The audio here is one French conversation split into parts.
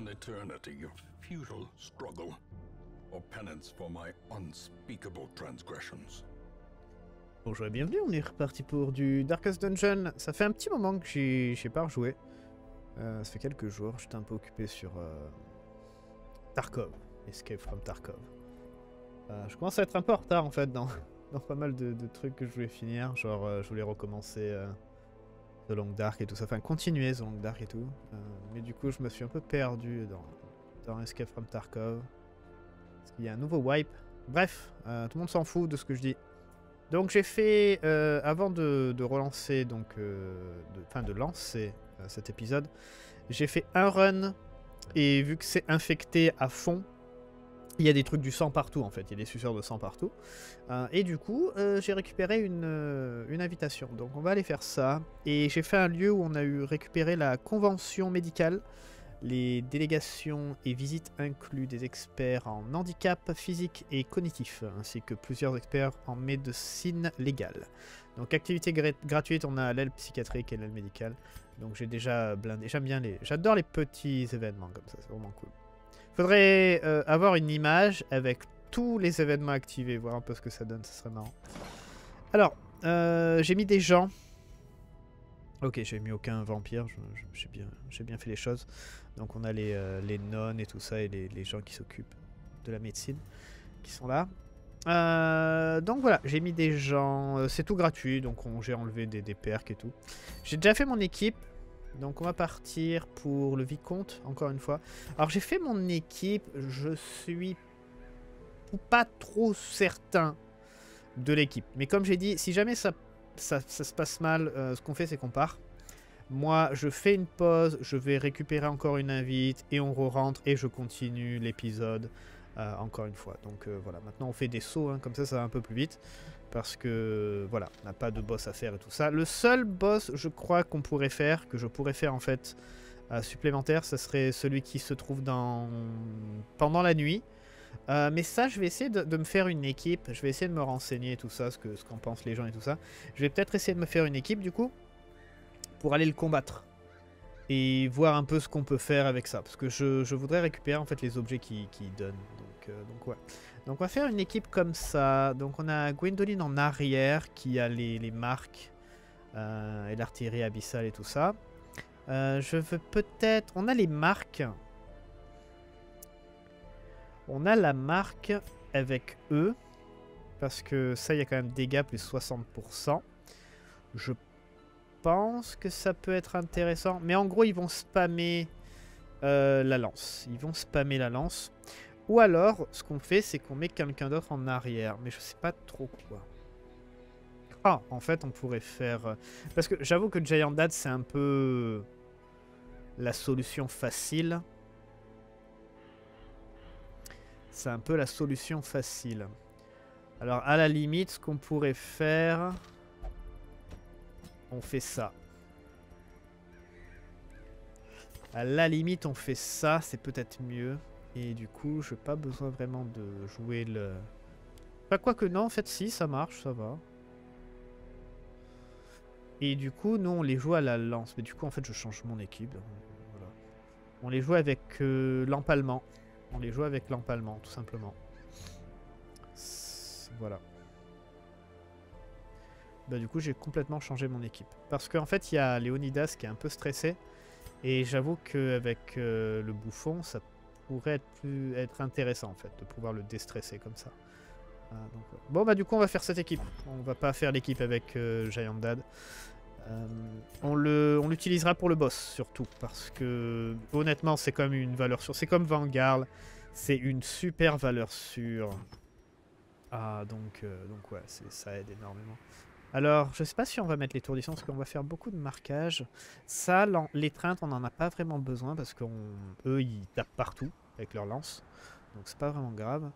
An eternity of futile struggle, or penance for my unspeakable transgressions. Bonjour et bienvenue, on est reparti pour du Darkest Dungeon. Ça fait un petit moment que j'ai j'ai pas rejoué. Euh, ça fait quelques jours, j'étais un peu occupé sur euh, Tarkov, Escape from Tarkov. Euh, je commence à être un peu en retard en fait dans, dans pas mal de, trucs que je voulais finir. Genre, je voulais recommencer The Long Dark et tout ça, enfin continuer The Long Dark et tout. Euh, mais du coup, je me suis un peu perdu dans, dans Escape from Tarkov. Parce qu'il y a un nouveau wipe. Bref, euh, tout le monde s'en fout de ce que je dis. Donc j'ai fait, euh, avant de, relancer, donc, enfin de lancer cet épisode, j'ai fait un run et vu que c'est infecté à fond, il y a des trucs du sang partout en fait, il y a des suceurs de sang partout. Euh, et du coup, euh, j'ai récupéré une, euh, une invitation. Donc on va aller faire ça. Et j'ai fait un lieu où on a eu récupéré la convention médicale. Les délégations et visites incluent des experts en handicap physique et cognitif, ainsi que plusieurs experts en médecine légale. Donc activité gra- gratuite, on a l'aile psychiatrique et l'aile médicale. Donc j'ai déjà blindé, j'aime bien les... J'adore les petits événements comme ça, c'est vraiment cool. Faudrait euh, avoir une image avec tous les événements activés, voir un peu ce que ça donne, ça serait marrant. Alors, euh, j'ai mis des gens. Ok, j'ai mis aucun vampire, j'ai bien, bien fait les choses. Donc on a les, euh, nonnes et tout ça, et les, gens qui s'occupent de la médecine, qui sont là. Donc voilà, j'ai mis des gens, c'est tout gratuit, donc on- j'ai enlevé des, des perks et tout. J'ai déjà fait mon équipe, donc on va partir pour le vicomte, encore une fois. Alors j'ai fait mon équipe, je suis pas trop certain de l'équipe. Mais comme j'ai dit, si jamais ça, ça, se passe mal, euh, ce qu'on fait c'est qu'on part. Moi, je fais une pause, je vais récupérer encore une invite et on re-rentre et je continue l'épisode euh, encore une fois. Donc euh, voilà, maintenant on fait des sauts, hein, comme ça ça va un peu plus vite. Parce que voilà, on n'a pas de boss à faire et tout ça. Le seul boss, je crois, qu'on pourrait faire, que je pourrais faire en fait euh, supplémentaire, ce serait celui qui se trouve dans pendant la nuit. Euh, mais ça, je vais essayer de, me faire une équipe. Je vais essayer de me renseigner tout ça, ce que ce qu'en pensent les gens et tout ça. Je vais peut-être essayer de me faire une équipe du coup pour aller le combattre et voir un peu ce qu'on peut faire avec ça, parce que je, je voudrais récupérer en fait les objets qui, qui donnent. Donc, euh, donc ouais. Donc on va faire une équipe comme ça. Donc on a Gwendoline en arrière qui a les, marques euh, et l'artillerie abyssale et tout ça. Euh, je veux peut-être. On a les marques. On a la marque avec eux. Parce que ça, il y a quand même dégâts plus 60%. Je pense que ça peut être intéressant. Mais en gros, ils vont spammer euh, la lance. Ils vont spammer la lance. Ou alors, ce qu'on fait, c'est qu'on met quelqu'un d'autre en arrière. Mais je sais pas trop quoi. Ah, en fait, on pourrait faire... euh, Parce que j'avoue que Giant Dad, c'est un peu la solution facile. C'est un peu la solution facile. Alors, à la limite, ce qu'on pourrait faire... On fait ça. À la limite, on fait ça, c'est peut-être mieux. Et du coup, je n'ai pas besoin vraiment de jouer le... Pas quoi que non, en fait, si, ça marche, ça va. Et du coup, nous, on les joue à la lance. Mais du coup, en fait, je change mon équipe. On les joue avec euh, l'empalement. On les joue avec l'empalement, tout simplement. Voilà. Bah du coup, j'ai complètement changé mon équipe. Parce qu'en fait, il y a Léonidas qui est un peu stressé. Et j'avoue qu'avec euh, le bouffon, ça pourrait être, plus, être intéressant, en fait, de pouvoir le déstresser comme ça. Ah, ouais. Bon, bah du coup, on va faire cette équipe. On va pas faire l'équipe avec euh, Giant Dad. Euh, on l'utilisera pour le boss, surtout. Parce que, honnêtement, c'est comme une valeur sûre. C'est comme Vanguard. C'est une super valeur sûre. Ah, donc, euh, donc ouais, ça aide énormément. Alors, je sais pas si on va mettre l'étourdissant parce qu'on va faire beaucoup de marquage. Ça, l'étreinte, on n'en a pas vraiment besoin parce qu'eux, ils tapent partout avec leur lance. Donc, c'est pas vraiment grave.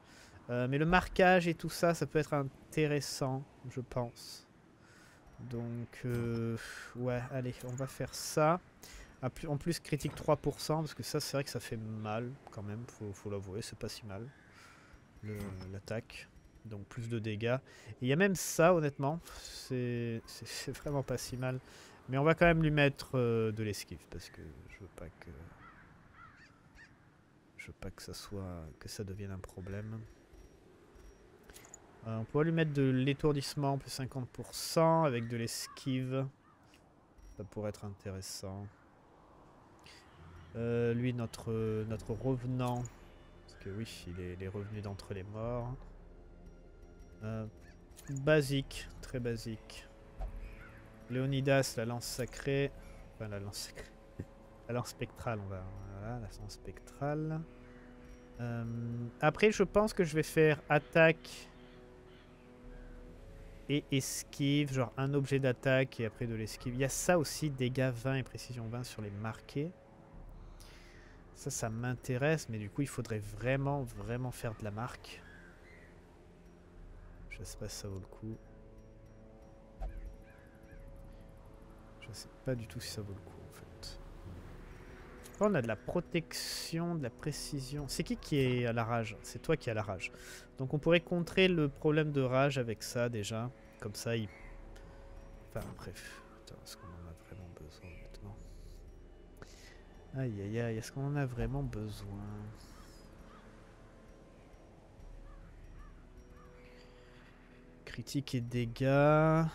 Euh, mais le marquage et tout ça, ça peut être intéressant, je pense. Donc, euh, ouais, allez, on va faire ça. En plus, critique 3%, parce que ça, c'est vrai que ça fait mal quand même, faut, l'avouer, c'est pas si mal. L'attaque. Donc plus de dégâts. Il y a même ça, honnêtement. C'est vraiment pas si mal. Mais on va quand même lui mettre euh, de l'esquive, parce que je veux pas que... Je veux pas que ça soit que ça devienne un problème. Euh, on pourrait lui mettre de l'étourdissement plus 50% avec de l'esquive. Ça pourrait être intéressant. Euh, lui, notre, notre revenant. Parce que oui, il est revenu d'entre les morts. Euh, basique, très basique. Léonidas, la lance sacrée. Enfin, la lance sacrée. La lance spectrale, on va. Voilà, la lance spectrale. Euh, après, je pense que je vais faire attaque et esquive, genre un objet d'attaque et après de l'esquive. Il y a ça aussi, dégâts 20 et précision 20 sur les marqués. Ça, ça m'intéresse, mais du coup, il faudrait vraiment, vraiment faire de la marque. Je sais pas si ça vaut le coup. Je sais pas du tout si ça vaut le coup en fait. On a de la protection, de la précision. C'est qui qui est à la rage? C'est toi qui à la rage. Donc on pourrait contrer le problème de rage avec ça déjà. Comme ça, il... Enfin bref. Est-ce qu'on en a vraiment besoin maintenant Aïe aïe aïe, est-ce qu'on en a vraiment besoin? Critique et dégâts.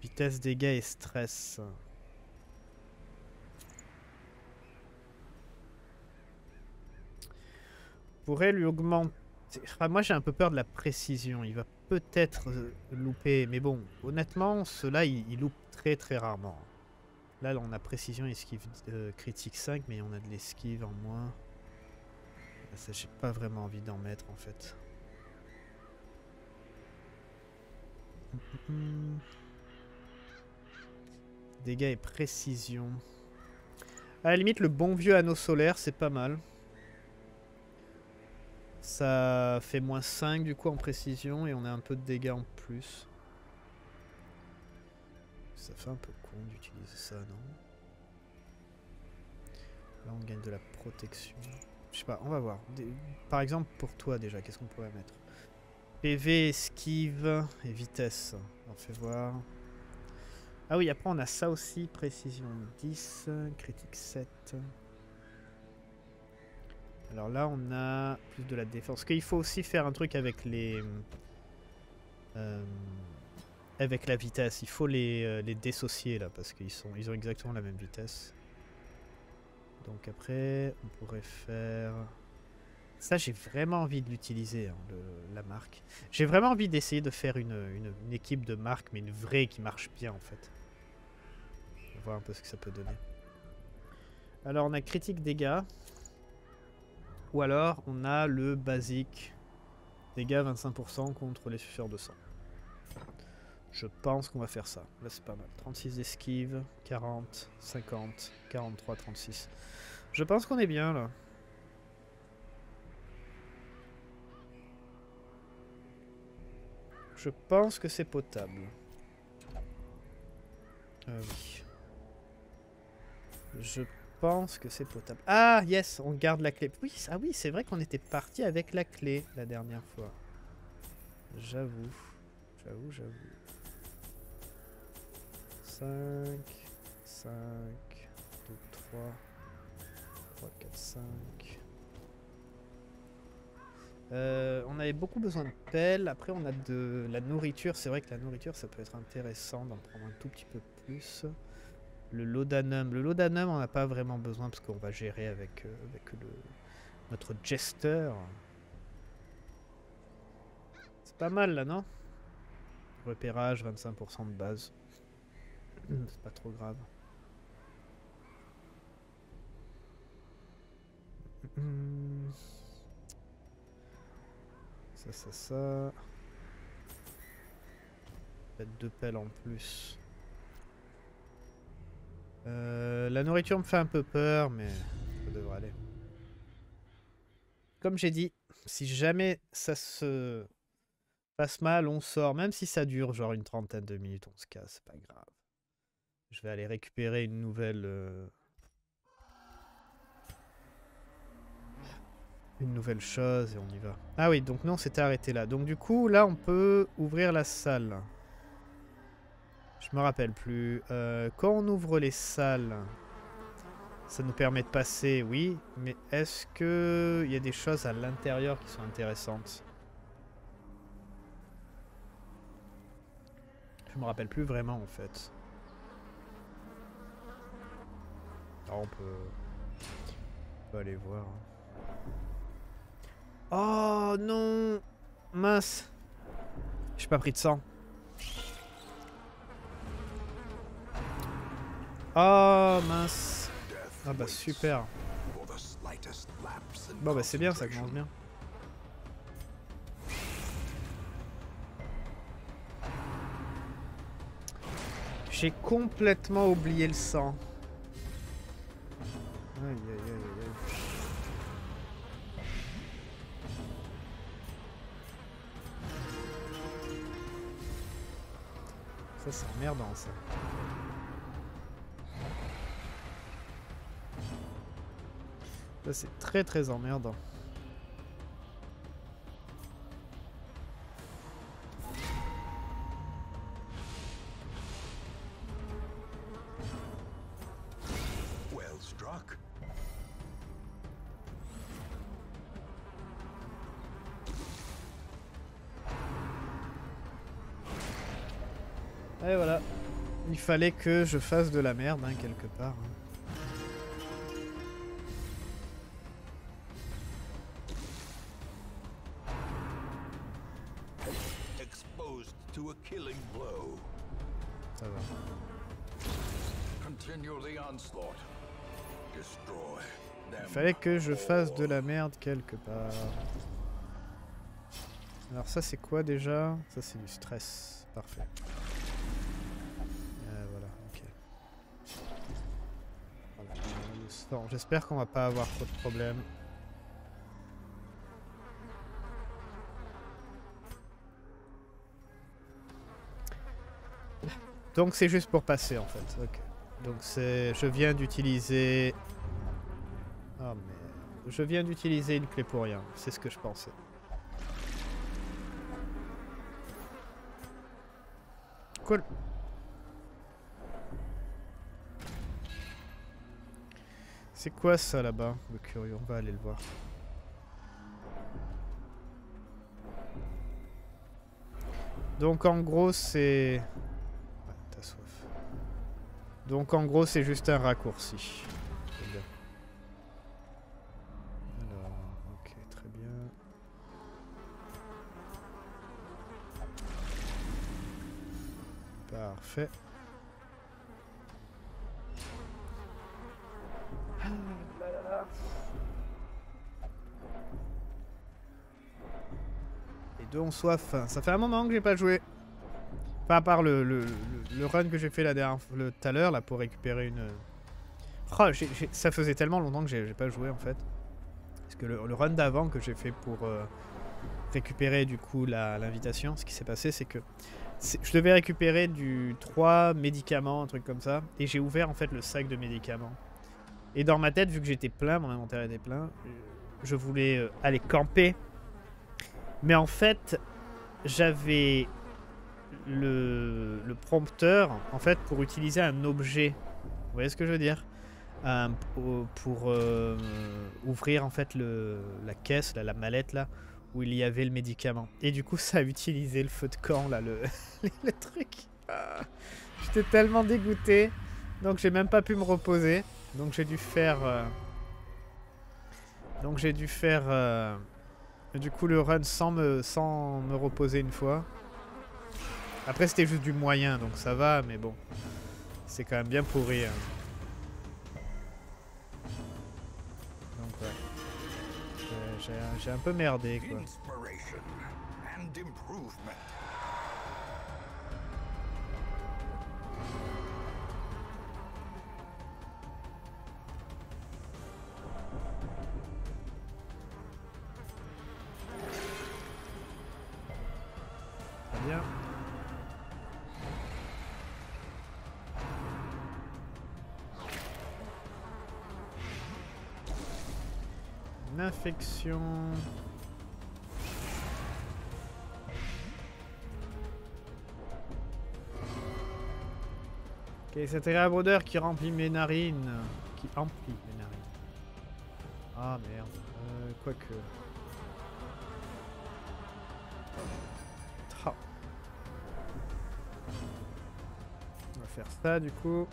Vitesse, dégâts et stress. Pourrait lui augmenter. moi j'ai un peu peur de la précision. Il va peut-être louper. Mais bon, honnêtement, cela il, il, loupe très très rarement. Là, on a précision, esquive euh, critique 5, mais on a de l'esquive en moins. Ça, j'ai pas vraiment envie d'en mettre en fait. Dégâts et précision. À la limite, le bon vieux anneau solaire, c'est pas mal. Ça fait moins 5 du coup en précision et on a un peu de dégâts en plus. Ça fait un peu con d'utiliser ça, non? Là on gagne de la protection. Je sais pas, on va voir. Par exemple pour toi déjà, qu'est-ce qu'on pourrait mettre? PV, esquive et vitesse. On fait voir. Ah oui, après on a ça aussi, précision 10, critique 7. Alors là on a plus de la défense. Qu'il faut aussi faire un truc avec les... Euh, avec la vitesse. Il faut les, euh, les dissocier là parce qu'ils ils ont exactement la même vitesse. Donc après on pourrait faire... Ça, j'ai vraiment envie de l'utiliser, hein, la marque. J'ai vraiment envie d'essayer de faire une, une, équipe de marque, mais une vraie qui marche bien, en fait. On va voir un peu ce que ça peut donner. Alors, on a critique dégâts. Ou alors, on a le basique. Dégâts 25% contre les suceurs de sang. Je pense qu'on va faire ça. Là, c'est pas mal. 36 d'esquive, 40, 50, 43, 36. Je pense qu'on est bien, là. Je pense que c'est potable. Ah oui. Je pense que c'est potable. Ah, yes, on garde la clé. Oui, ah oui, c'est vrai qu'on était parti avec la clé la dernière fois. J'avoue. J'avoue, j'avoue. 5, 5, 2, 3, 3, 4, 5. Euh, on avait beaucoup besoin de pelles. Après, on a de la nourriture. C'est vrai que la nourriture, ça peut être intéressant d'en prendre un tout petit peu plus. Le laudanum. Le laudanum, on n'a pas vraiment besoin parce qu'on va gérer avec, euh, notre jester. C'est pas mal là, non? Repérage, 25% de base. C'est pas trop grave. Hmm. Ça, ça, ça. Peut-être deux pelles en plus. Euh, la nourriture me fait un peu peur, mais ça devrait aller. Comme j'ai dit, si jamais ça se passe mal, on sort. Même si ça dure genre une trentaine de minutes, on se casse, c'est pas grave. Je vais aller récupérer une nouvelle... Euh, une nouvelle chose et on y va. Ah oui, donc non, on s'était arrêté là. Donc du coup, là, on peut ouvrir la salle. Je me rappelle plus. Euh, quand on ouvre les salles, Ça nous permet de passer, oui. Mais est-ce que il y a des choses à l'intérieur qui sont intéressantes? Je me rappelle plus vraiment en fait. Alors on peut, on peut aller voir. Oh non Mince J'ai pas pris de sang. Oh mince Ah bah super Bon bah c'est bien, ça commence bien. J'ai complètement oublié le sang. Aïe aïe aïe Ça c'est emmerdant ça. Ça c'est très très emmerdant. Fallait que je fasse de la merde hein, quelque part. hein. Il fallait que je fasse de la merde quelque part. Alors ça c'est quoi déjà? Ça c'est du stress. Parfait. Le sang. J'espère qu'on va pas avoir trop de problèmes. Donc c'est juste pour passer en fait. Donc c'est, je viens d'utiliser. Oh mais, je viens d'utiliser une clé pour rien. C'est ce que je pensais. Cool. C'est quoi ça là-bas, le curieux? On va aller le voir. Donc en gros c'est... Ouais, t'as soif. Donc en gros c'est juste un raccourci. Très. Alors, ok, très bien. Parfait. Les deux ont soif. Ça fait un moment que j'ai pas joué. Pas à part le, le, le- run que j'ai fait la dernière le- tout à l'heure là pour récupérer une. Oh, j'ai- j'ai- ça faisait tellement longtemps que j'ai pas joué en fait. Parce que le, run d'avant que j'ai fait pour euh, récupérer du coup l'invitation, ce qui s'est passé c'est que je devais récupérer du 3 médicaments, un truc comme ça, et j'ai ouvert en fait le sac de médicaments. Et dans ma tête, vu que j'étais plein, mon inventaire était plein, euh, je voulais euh, aller camper. Mais en fait, j'avais le, prompteur en fait pour utiliser un objet. Vous voyez ce que je veux dire? Euh, pour euh, ouvrir en fait le, la caisse, là, la mallette là, où il y avait le médicament. Et du coup, ça a utilisé le feu de camp là, le, le truc. Ah, J'étais tellement dégoûté, donc j'ai même pas pu me reposer. Donc j'ai dû faire. euh, Donc j'ai dû faire. Du coup, le run sans me, sans me reposer une fois. Après, c'était juste du moyen, donc ça va, mais bon. C'est quand même bien pourri. hein. Donc, ouais. J'ai un peu merdé, quoi. Infection. Ok, cette agréable odeur qui remplit mes narines, qui emplit les narines. Ah merde. Euh, Quoique. On va faire ça du coup.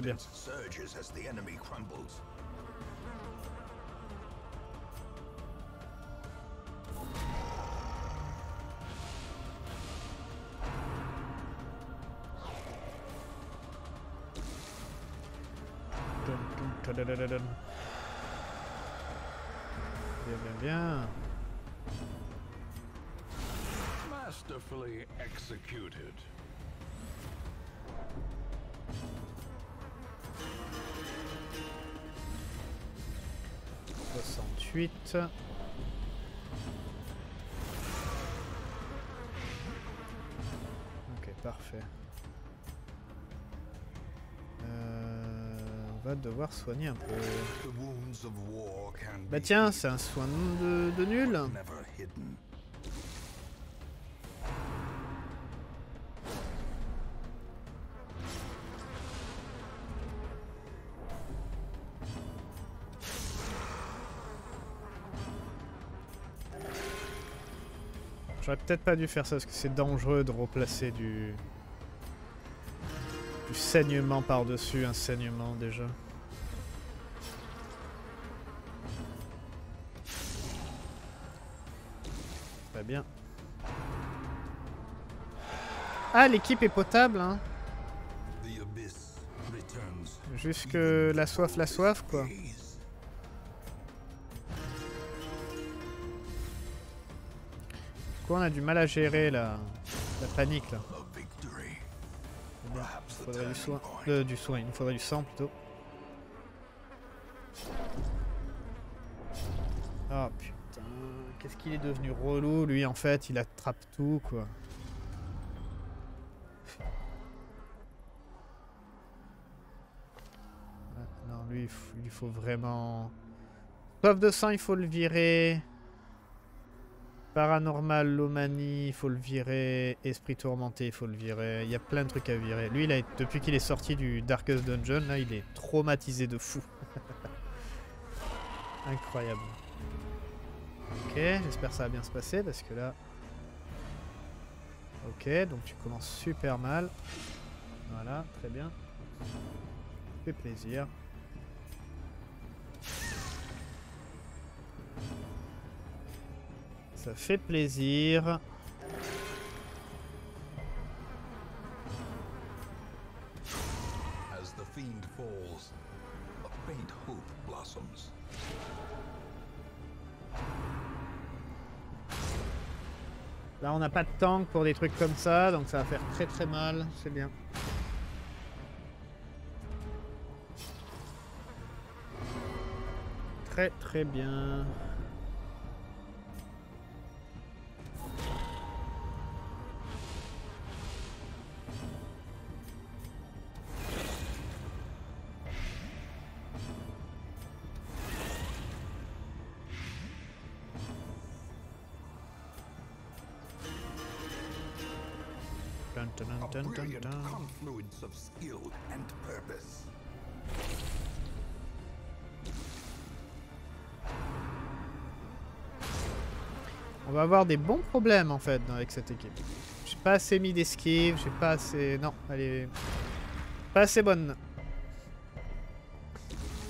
Dun, tadadadadun. Bien, bien, bien. Masterfully executed. Ok, parfait. Euh, on va devoir soigner un peu. Bah tiens, c'est un soin de, de nul. Peut-être pas dû faire ça parce que c'est dangereux de replacer du... du saignement par-dessus un saignement déjà. Très bien. Ah, l'équipe est potable, hein. Jusque la soif, la soif, quoi. Quoi, on a du mal à gérer la, la panique, là. Bien. Il faudrait du soin. Euh, du soin, il nous faudrait du sang plutôt. Ah putain, qu'est-ce qu'il est devenu relou lui en fait, il attrape tout quoi. Ouais, non, lui il faut, il faut vraiment... Soif de sang, il faut le virer. Paranormal, Lomanie, il faut le virer. Esprit tourmenté, faut le virer. Il y a plein de trucs à virer. Lui, il depuis qu'il est sorti du Darkest Dungeon, là, il est traumatisé de fou. Incroyable. Ok, j'espère que ça va bien se passer parce que là... Ok, donc tu commences super mal. Voilà, très bien. Fait plaisir. Ça fait plaisir. As the fiend falls, a faint hope blossoms. Là, on n'a pas de tank pour des trucs comme ça, donc ça va faire très très mal. C'est bien. Très très bien. Confluence of skill and purpose. On va avoir des bons problèmes en fait avec cette équipe. J'ai pas assez mis d'esquive, j'ai pas assez... Non, elle est... Pas assez bonne.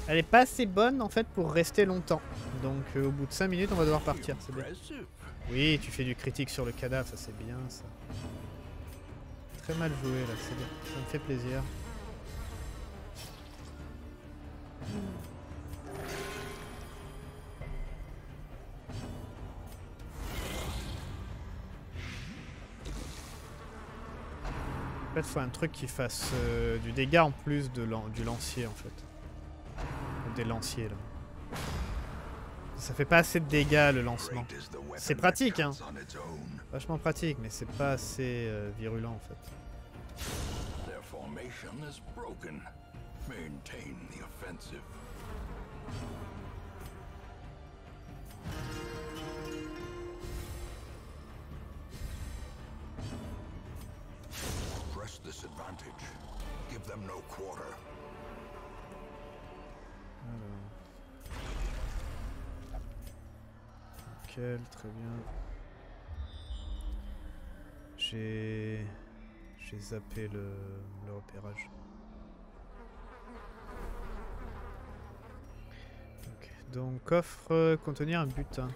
Elle est pas assez bonne en fait pour rester longtemps. Donc euh, au bout de 5 minutes on va devoir partir, c'est bien. Oui, tu fais du critique sur le cadavre, ça c'est bien ça. Mal joué là, c'est bien. Ça me fait plaisir. En fait, faut un truc qui fasse euh, du dégât en plus de du lancier en fait. Des lanciers là. Ça fait pas assez de dégâts le lancement. C'est pratique, hein. Vachement pratique, mais c'est pas assez euh, virulent en fait. Their formation is broken. Maintain the offensive. Press this advantage. Give them no quarter. Nickel, très bien. J'ai... J'ai zappé le, le repérage. Donc coffre euh, contenir un butin.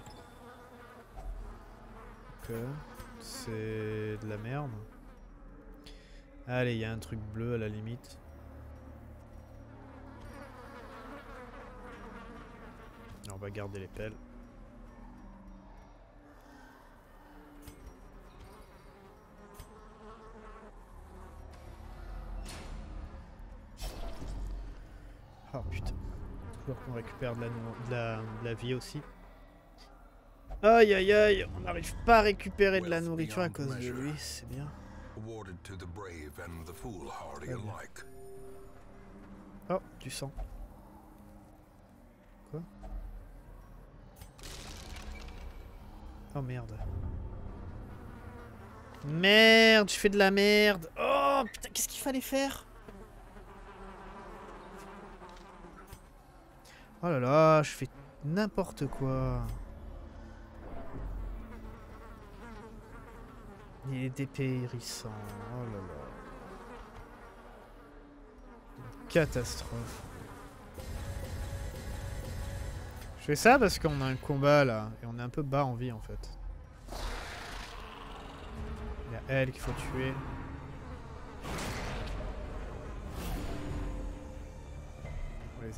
Ok, c'est de la merde. Allez, il y a un truc bleu à la limite. On va garder les pelles. Oh putain. Qu'on récupère de la, de la, de la vie aussi. Aïe aïe aïe, on n'arrive pas à récupérer de la nourriture à cause de lui, c'est bien. Bien. Oh, du sang. Quoi? Oh merde. Merde, je fais de la merde. Oh putain, qu'est-ce qu'il fallait faire? Oh là là, je fais n'importe quoi. Il est dépérissant. Oh là là. Catastrophe. Je fais ça parce qu'on a un combat là et on est un peu bas en vie en fait. Il y a elle qu'il faut tuer.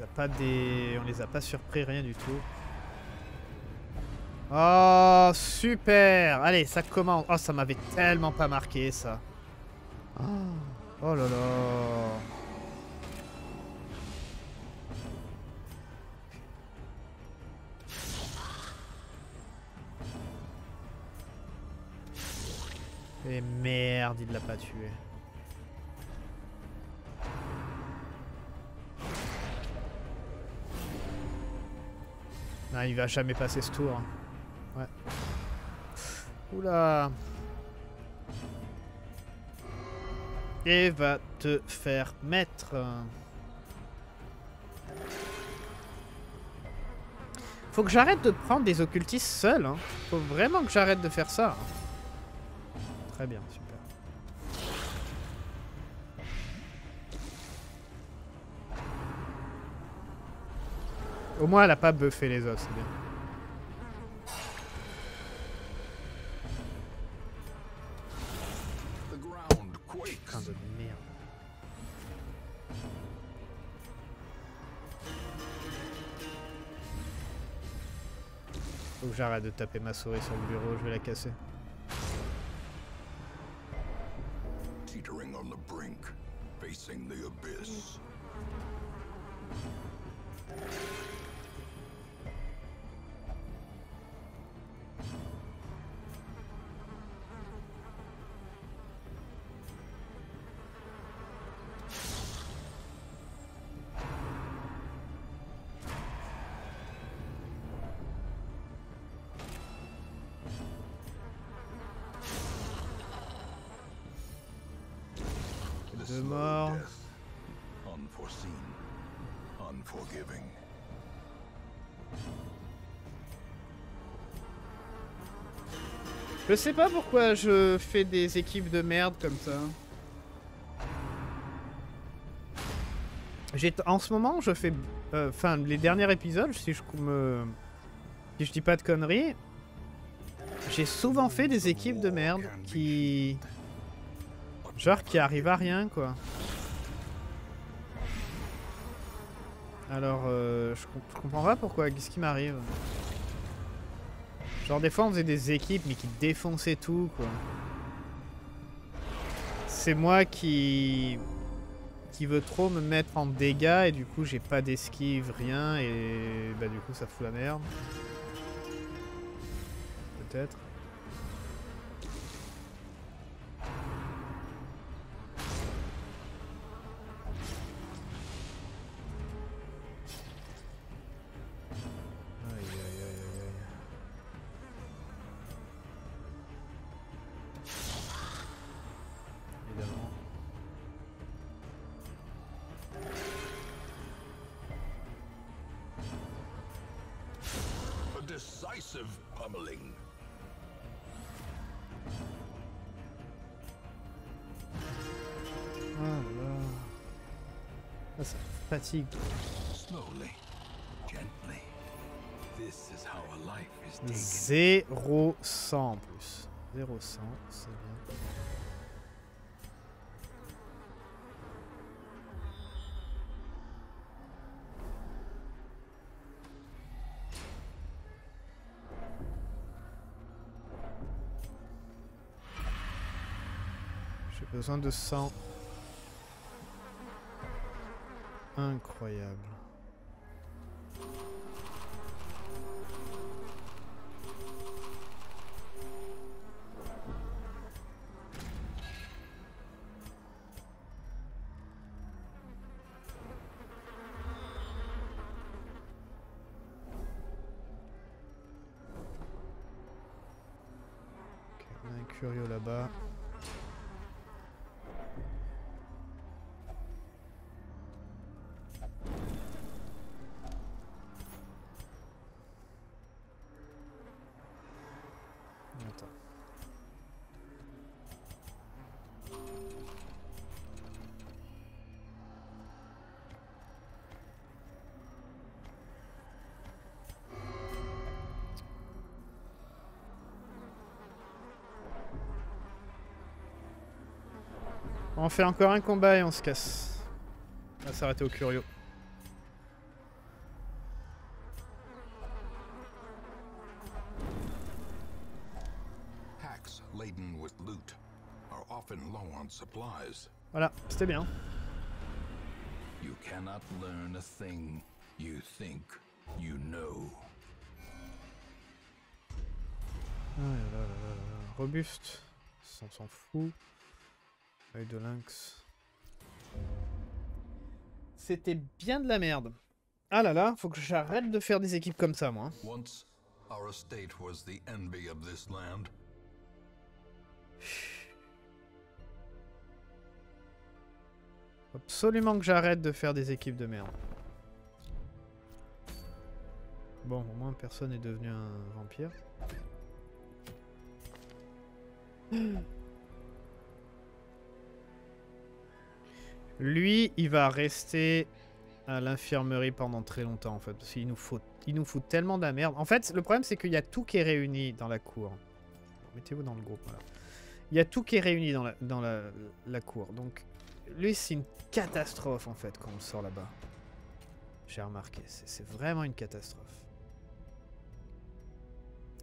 A pas des, on les a pas surpris rien du tout. Oh super Allez ça commence. Oh ça m'avait tellement pas marqué ça. Oh, oh là là. Et merde, il l'a pas tué. Non, il va jamais passer ce tour. Ouais. Oula. Et va te faire mettre. Faut que j'arrête de prendre des occultistes seul. Hein. Faut vraiment que j'arrête de faire ça. Très bien, super. Au moins, elle a pas buffé les os, c'est bien. De merde. Faut que j'arrête de taper ma souris sur le bureau, je vais la casser. Teetering on the brink, facing the abyss. Deux morts. Je sais pas pourquoi je fais des équipes de merde comme ça. J'ai en ce moment, je fais euh, enfin les derniers épisodes, si je me si je dis pas de conneries, j'ai souvent fait des équipes de merde qui genre qui arrivent à rien quoi. Alors euh, je, je comprends pas pourquoi, qu'est-ce qui m'arrive? Genre des fois on faisait des équipes mais qui défonçaient tout quoi. C'est moi qui qui veut trop me mettre en dégâts et du coup j'ai pas d'esquive, rien et bah du coup ça fout la merde. Peut-être. Taken. 0 100 en plus. 0 100, c'est bien. J'ai besoin de 100. Incroyable. Curio là-bas. On fait encore un combat et on se casse. On va s'arrêter au supplies. Voilà, c'était bien. You cannot learn a thing you think you know. Ah là là là là. Robuste. On s'en fout. De lynx. C'était bien de la merde. Ah là là, faut que j'arrête de faire des équipes comme ça, moi. Once, our estate was the envy of this land. Faut absolument que j'arrête de faire des équipes de merde. Bon, au moins personne n'est devenu un vampire. Lui, il va rester à l'infirmerie pendant très longtemps en fait, faut, il nous fout tellement de la merde. En fait, le problème c'est qu'il y a tout qui est réuni dans la cour. Mettez-vous dans le groupe. Voilà. Il y a tout qui est réuni dans la, cour. Donc, lui, c'est une catastrophe en fait quand on sort là-bas. J'ai remarqué, c'est vraiment une catastrophe.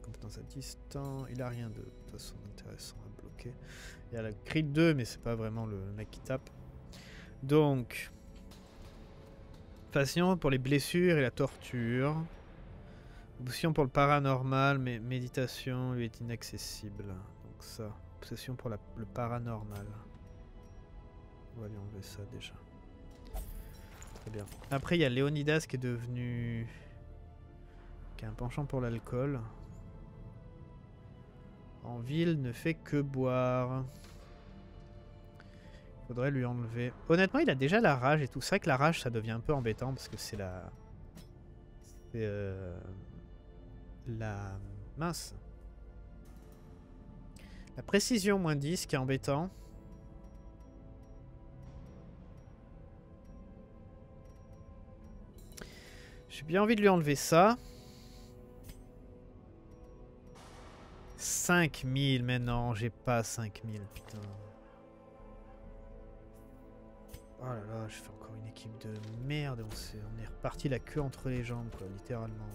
Compétence à distance, il a rien de, de toute façon intéressant à bloquer. Il y a la crit 2, mais c'est pas vraiment le mec qui tape. Donc, passion pour les blessures et la torture. Obsession pour le paranormal, mais méditation lui est inaccessible. Donc ça, obsession pour le paranormal. On va lui enlever ça déjà. Très bien. Après, il y a Léonidas qui est devenu... qui a un penchant pour l'alcool. En ville, ne fait que boire. Faudrait lui enlever. Honnêtement, il a déjà la rage et tout. C'est vrai que la rage, ça devient un peu embêtant parce que c'est la... C'est... euh, La... Mince. La précision moins 10 qui est embêtant. J'ai bien envie de lui enlever ça. 5000, mais non, j'ai pas 5000, putain. Oh là là, je fais encore une équipe de merde. On, s'est- on est reparti la queue entre les jambes, quoi, littéralement.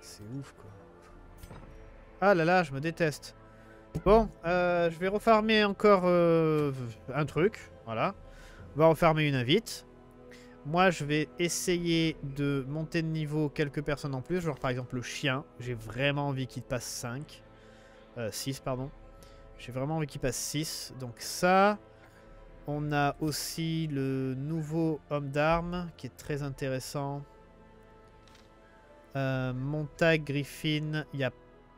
C'est ouf, quoi. Ah là là, je me déteste. Bon, euh, je vais refarmer encore euh, un truc. Voilà. On va refarmer une invite. Moi, je vais essayer de monter de niveau quelques personnes en plus. Genre, par exemple, le chien. J'ai vraiment envie qu'il passe 5. Euh, 6, pardon. J'ai vraiment envie qu'il passe 6. Donc ça... On a aussi le nouveau homme d'armes qui est très intéressant. Euh, Montag, Griffin, il y a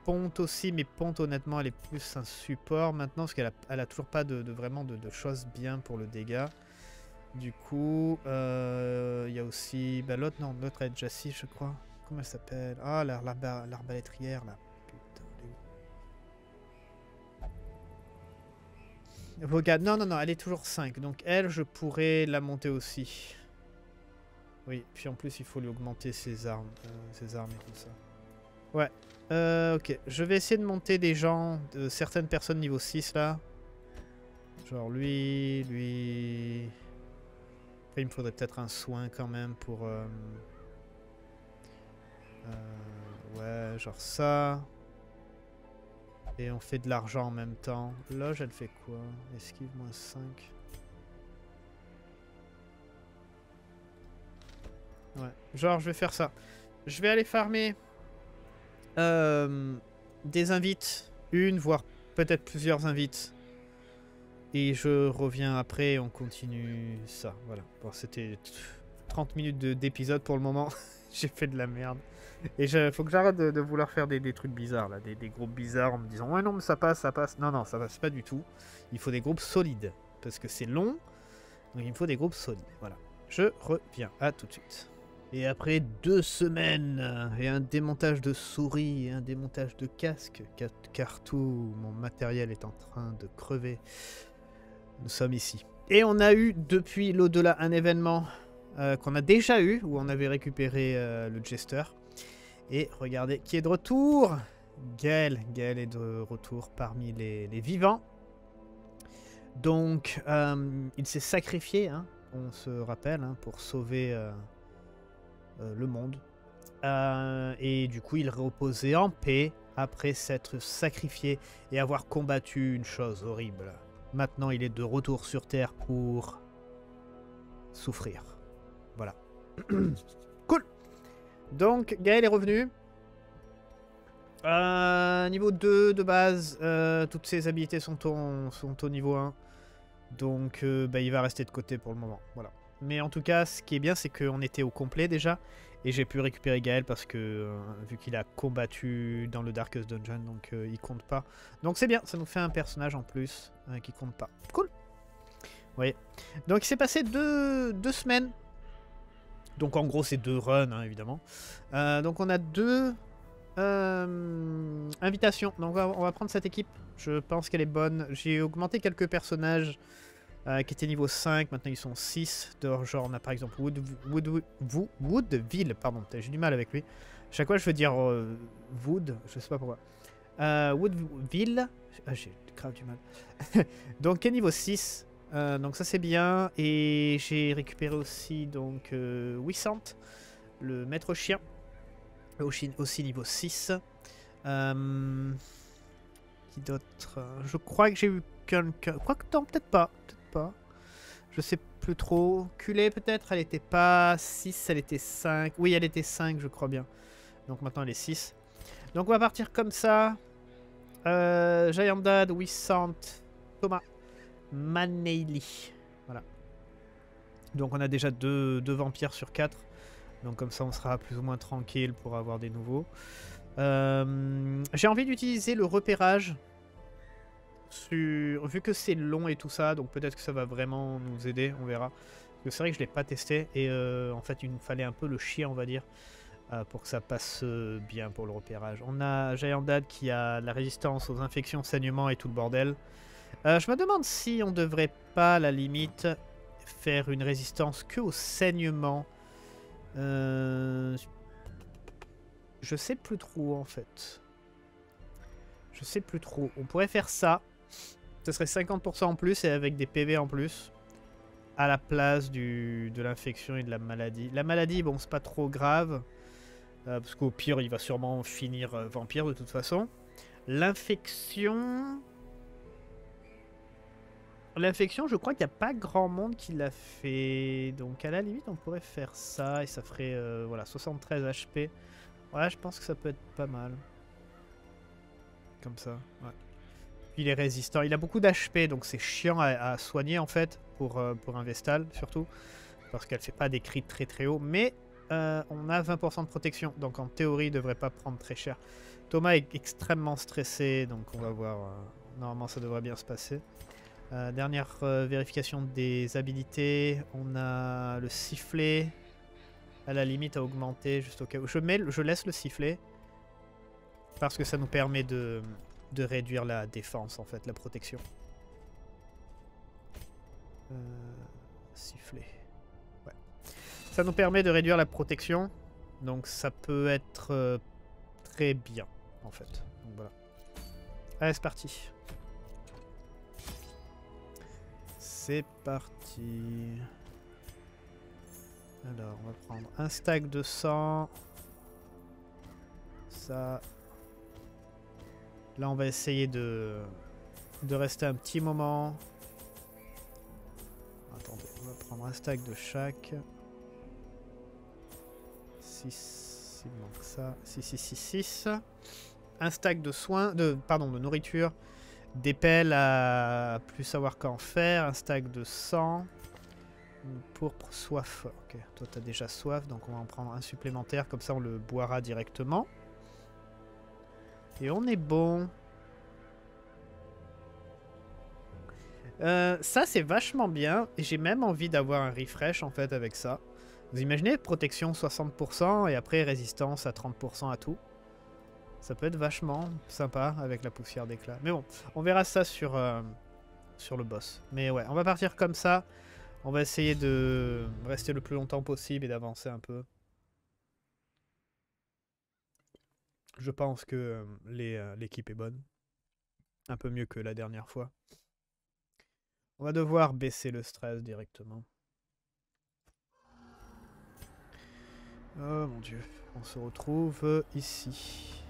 Ponte aussi, mais Ponte honnêtement elle est plus un support maintenant parce qu'elle a, toujours pas de, vraiment de, choses bien pour le dégât. Du coup, euh, il y a aussi bah, l'autre, non, l'autre 6 je crois. comment elle s'appelle? Ah, la- l'arba- l'arbalétrière, là. Regarde, non, non, non, elle est toujours 5. Donc elle, je pourrais la monter aussi. Oui, puis en plus, il faut lui augmenter ses armes, euh, ses armes et tout ça. Ouais. Euh, ok, je vais essayer de monter des gens, de certaines personnes niveau 6 là. Genre lui, lui... Après, il me faudrait peut-être un soin quand même pour... euh, euh, ouais, genre ça. Et on fait de l'argent en même temps. Loge, elle fait quoi? Esquive moins 5. Ouais, genre je vais faire ça. Je vais aller farmer euh, des invites. Une, voire peut-être plusieurs invites. Et je reviens après et on continue ça. Voilà. Bon, c'était 30 minutes de- d'épisode pour le moment. J'ai fait de la merde. Et il faut que j'arrête de, vouloir faire des, trucs bizarres, là, des, groupes bizarres en me disant Ouais, non, mais ça passe, ça passe. Non, non, ça passe pas du tout. Il faut des groupes solides. Parce que c'est long. Donc il me faut des groupes solides. Voilà. Je reviens. À tout de suite. Et après deux semaines et un démontage de souris et un démontage de casque, car, car tout mon matériel est en train de crever, nous sommes ici. Et on a eu depuis l'au-delà un événement euh, qu'on a déjà eu, où on avait récupéré euh, le Jester. Et regardez qui est de retour Gaël. Gaël est de retour parmi les, vivants. Donc, euh, il s'est sacrifié, hein, on se rappelle, hein, pour sauver euh, euh, le monde. Et du coup, il reposait en paix après s'être sacrifié et avoir combattu une chose horrible. Maintenant, il est de retour sur Terre pour souffrir. Voilà. Donc, Gaël est revenu. Euh, niveau 2 de base, euh, toutes ses habilités sont au, sont au niveau 1. Donc, euh, bah, il va rester de côté pour le moment. Voilà. Mais en tout cas, ce qui est bien, c'est qu'on était au complet déjà. Et j'ai pu récupérer Gaël parce que, vu qu'il a combattu dans le Darkest Dungeon, donc il compte pas. Donc c'est bien, ça nous fait un personnage en plus qui compte pas. Cool. Oui. Donc il s'est passé deux, deux semaines. Donc en gros, c'est deux runs, hein, évidemment. Euh, donc on a deux euh, invitations. Donc on va, prendre cette équipe. Je pense qu'elle est bonne. J'ai augmenté quelques personnages euh, qui étaient niveau 5, maintenant ils sont 6. De, genre on a par exemple Wood, Wood, Wood, Woodville, pardon, j'ai du mal avec lui. Chaque fois je veux dire Wood, je sais pas pourquoi. Woodville, ah, j'ai grave du mal. donc qui est niveau 6, euh, donc ça c'est bien. Et j'ai récupéré aussi donc euh, Wissant, le maître chien, aussi, niveau 6. Euh, qui d'autre Je crois que j'ai eu quelqu'un. Quoique, non, peut-être pas. Peut-être pas. Je sais plus trop. Culé, peut-être Elle était pas 6, elle était 5. Oui, elle était 5, je crois bien. Donc maintenant, elle est 6. Donc on va partir comme ça. Euh, Giant Dad, Wissant, Thomas, Maneli. Voilà. Donc on a déjà deux, vampires sur 4. Donc comme ça, on sera plus ou moins tranquille pour avoir des nouveaux. Euh, J'ai envie d'utiliser le repérage vu que c'est long et tout ça, donc peut-être que ça va vraiment nous aider, on verra. C'est vrai que je l'ai pas testé et euh, en fait il nous fallait un peu le chier on va dire euh, pour que ça passe bien pour le repérage. On a Giant Dad qui a la résistance aux infections, saignements et tout le bordel. Euh, je me demande si on devrait pas à la limite faire une résistance que au saignement. Euh, je sais plus trop en fait. Je sais plus trop. On pourrait faire ça. Ce serait 50% en plus et avec des PV en plus. À la place du, de l'infection et de la maladie. La maladie, bon, c'est pas trop grave. euh, parce qu'au pire, il va sûrement finir vampire de toute façon. L'infection... L'infection, je crois qu'il n'y a pas grand monde qui l'a fait. Donc à la limite, on pourrait faire ça et ça ferait euh, voilà, 73 HP. Ouais, je pense que ça peut être pas mal. Comme ça, il est résistant. Il a beaucoup d'HP, donc c'est chiant à, soigner en fait, pour, euh, pour un Vestal surtout. Parce qu'elle fait pas des crits très très hauts. Mais euh, on a 20% de protection, donc en théorie, il devrait pas prendre très cher. Thomas est extrêmement stressé, donc on va voir. normalement, ça devrait bien se passer. Euh, dernière euh, vérification des habilités. On a le sifflet. à la limite à augmenter juste au cas où. Je, mets, je laisse le sifflet parce que ça nous permet de, de réduire la défense en fait, la protection. Euh, sifflet. Ouais. Ça nous permet de réduire la protection, donc ça peut être très bien en fait. Voilà. Allez, c'est parti. C'est parti. Alors, on va prendre un stack de sang. Ça. Là, on va essayer de, de rester un petit moment. Attendez, on va prendre un stack de chaque. 6, il manque ça. 6, 6, 6, 6. Un stack de soins, de, pardon, de nourriture. Des pelles à plus savoir qu'en faire. Un stack de sang. Pourpre, soif. Ok, toi t'as déjà soif, donc on va en prendre un supplémentaire, comme ça on le boira directement. Et on est bon. Euh, ça c'est vachement bien, et j'ai même envie d'avoir un refresh en fait avec ça. Vous imaginez protection 60% et après résistance à 30% à tout. Ça peut être vachement sympa avec la poussière d'éclat. Mais bon, on verra ça sur, euh, sur le boss. Mais ouais, on va partir comme ça. On va essayer de rester le plus longtemps possible et d'avancer un peu. Je pense que euh, euh, l'équipe est bonne. Un peu mieux que la dernière fois. On va devoir baisser le stress directement. Oh mon dieu, on se retrouve ici.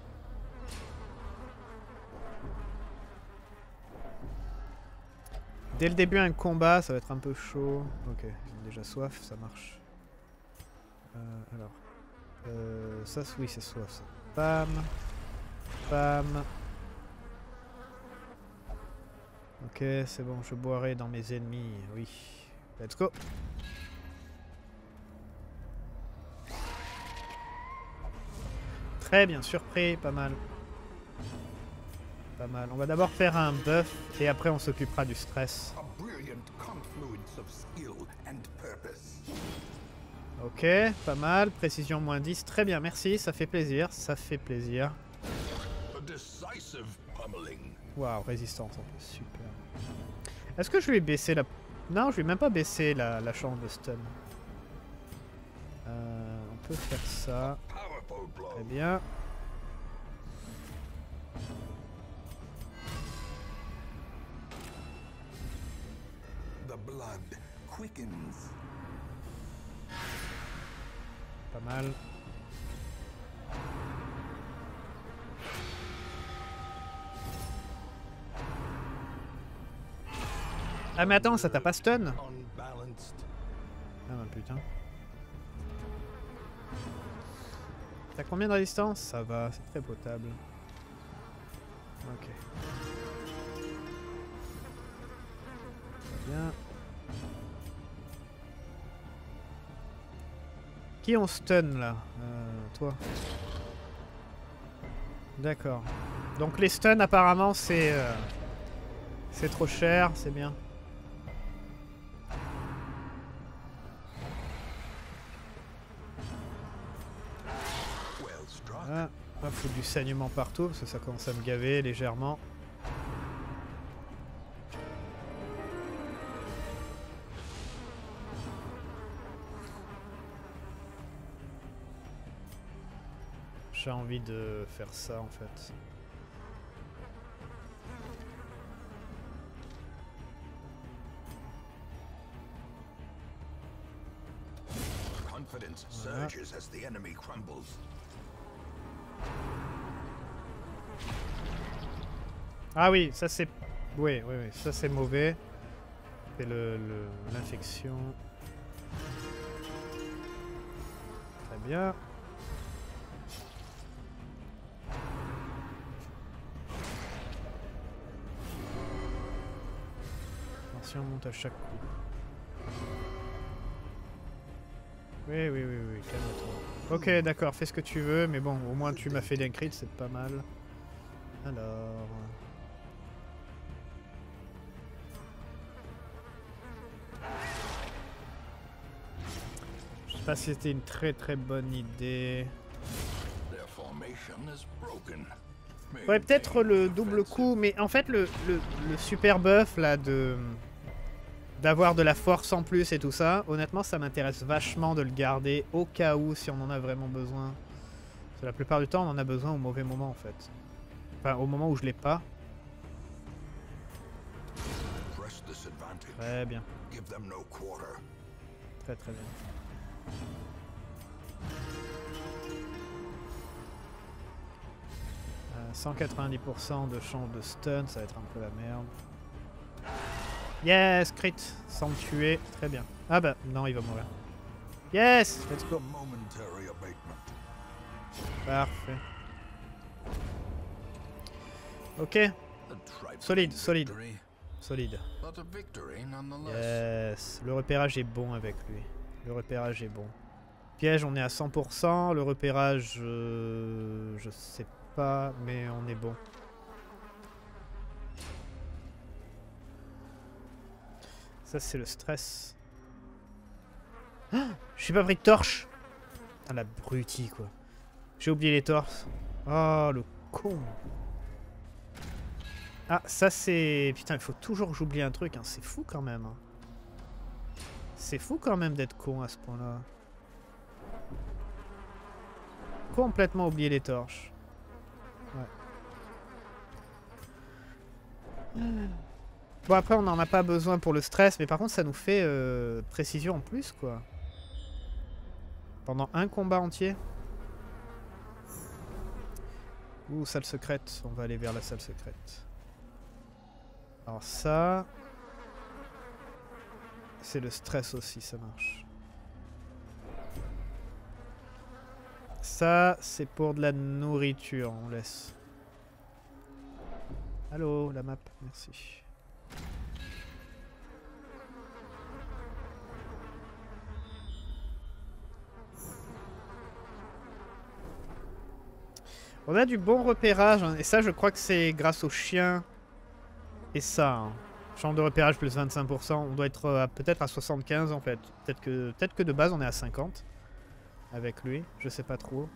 Dès le début, un combat, ça va être un peu chaud. Ok, déjà soif, ça marche. Euh, alors. Euh, ça, oui, c'est soif, ça. Bam. Bam. Ok, c'est bon, je boirai dans mes ennemis, oui. Let's go Très bien, surpris, pas mal. Pas mal. On va d'abord faire un buff et après on s'occupera du stress. Ok, pas mal. Précision moins 10. Très bien, merci. Ça fait plaisir. Ça fait plaisir. Waouh, résistance en plus. Super. Est-ce que je lui ai baissé la... Non, je lui ai même pas baissé la, la chance de stun. Euh, on peut faire ça. Très bien. Pas mal. Ah mais attends, ça t'a pas stun Ah bah putain. T'as combien de résistance? Ça va, c'est très potable. Ok. bien. Qui on stun là euh, Toi. D'accord. Donc les stuns apparemment c'est... Euh, c'est trop cher, c'est bien. Ah, faut du saignement partout parce que ça commence à me gaver légèrement. J'ai envie de faire ça en fait. Ah oui, ça c'est... Oui, oui, oui, ça c'est mauvais. C'est l'infection. Très bien. On monte à chaque coup. Oui, oui, oui, oui, calme-toi. Ok, d'accord, fais ce que tu veux, mais bon, au moins tu m'as fait d'un crit, c'est pas mal. Alors... pas si c'était une très très bonne idée. Ouais, peut-être le double coup, mais en fait, le, le, le super buff là de. D'avoir de la force en plus et tout ça, honnêtement, ça m'intéresse vachement de le garder au cas où si on en a vraiment besoin. Parce que la plupart du temps, on en a besoin au mauvais moment en fait. Enfin, au moment où je l'ai pas. Très bien, très très bien. Euh, 190% de chance de stun, ça va être un peu la merde. Yes, crit, sans me tuer, très bien. Ah bah, non, il va mourir. Yes, let's go. Parfait. Ok, Solide, solide. solide. Yes, le repérage est bon avec lui. Le repérage est bon. Piège, on est à 100%. Le repérage, euh, je sais pas, mais on est bon. Ça, c'est le stress. Ah J'ai pas pris de torche Ah, la quoi. J'ai oublié les torses. Oh, le con. Ah, ça, c'est... Putain, il faut toujours que j'oublie un truc. hein. C'est fou, quand même. hein. C'est fou, quand même, d'être con à ce point-là. Complètement oublié les torches. Ouais. Bon, après, on n'en a pas besoin pour le stress, mais par contre, ça nous fait euh, précision en plus, quoi. Pendant un combat entier. Ouh, salle secrète. On va aller vers la salle secrète. Alors ça... C'est le stress aussi, ça marche. Ça, c'est pour de la nourriture, on laisse. Allô, la map, merci. On a du bon repérage, hein, et ça je crois que c'est grâce aux chiens et ça. hein. Chambre de repérage plus 25%, on doit être euh, peut-être à 75 en fait. Peut-être que, peut que de base on est à 50 avec lui, je sais pas trop.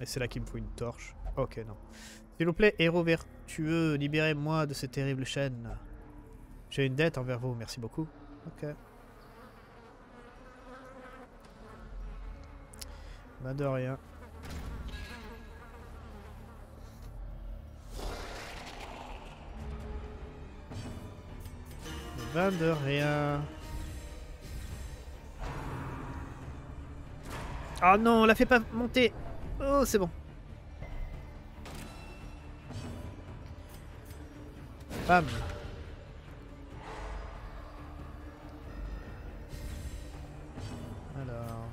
Et c'est là qu'il me faut une torche. Ok, non. S'il vous plaît, héros vertueux, libérez-moi de ces terribles chaînes. J'ai une dette envers vous, merci beaucoup. Ok. Bah de rien. Va de rien. Ah non, on la fait pas monter. Oh, c'est bon. Bam. Alors.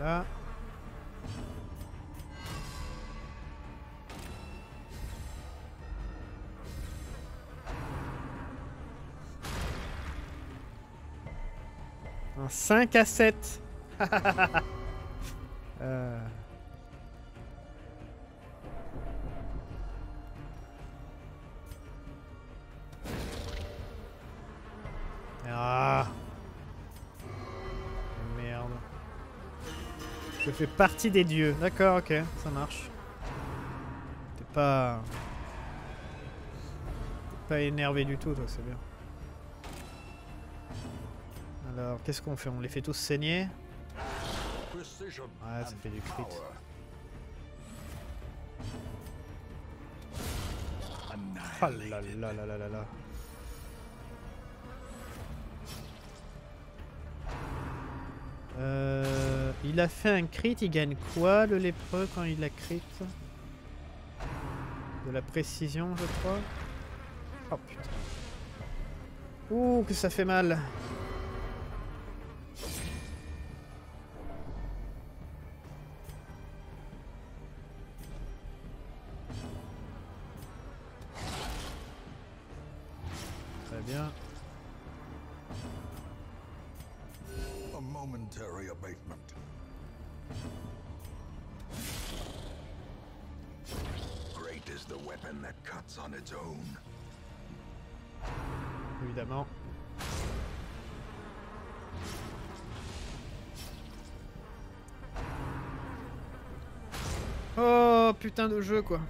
Là. Un 5 à 7. Euh. Je fais partie des dieux. D'accord, ok, ça marche. T'es pas... T'es pas énervé du tout, toi, c'est bien. Alors, qu'est-ce qu'on fait? On les fait tous saigner? Ouais, ça fait du crit. Ah là là là là là là. Il a fait un crit, il gagne quoi le lépreux quand il a crit De la précision je crois. Oh putain. Ouh que ça fait mal. Putain de jeu quoi.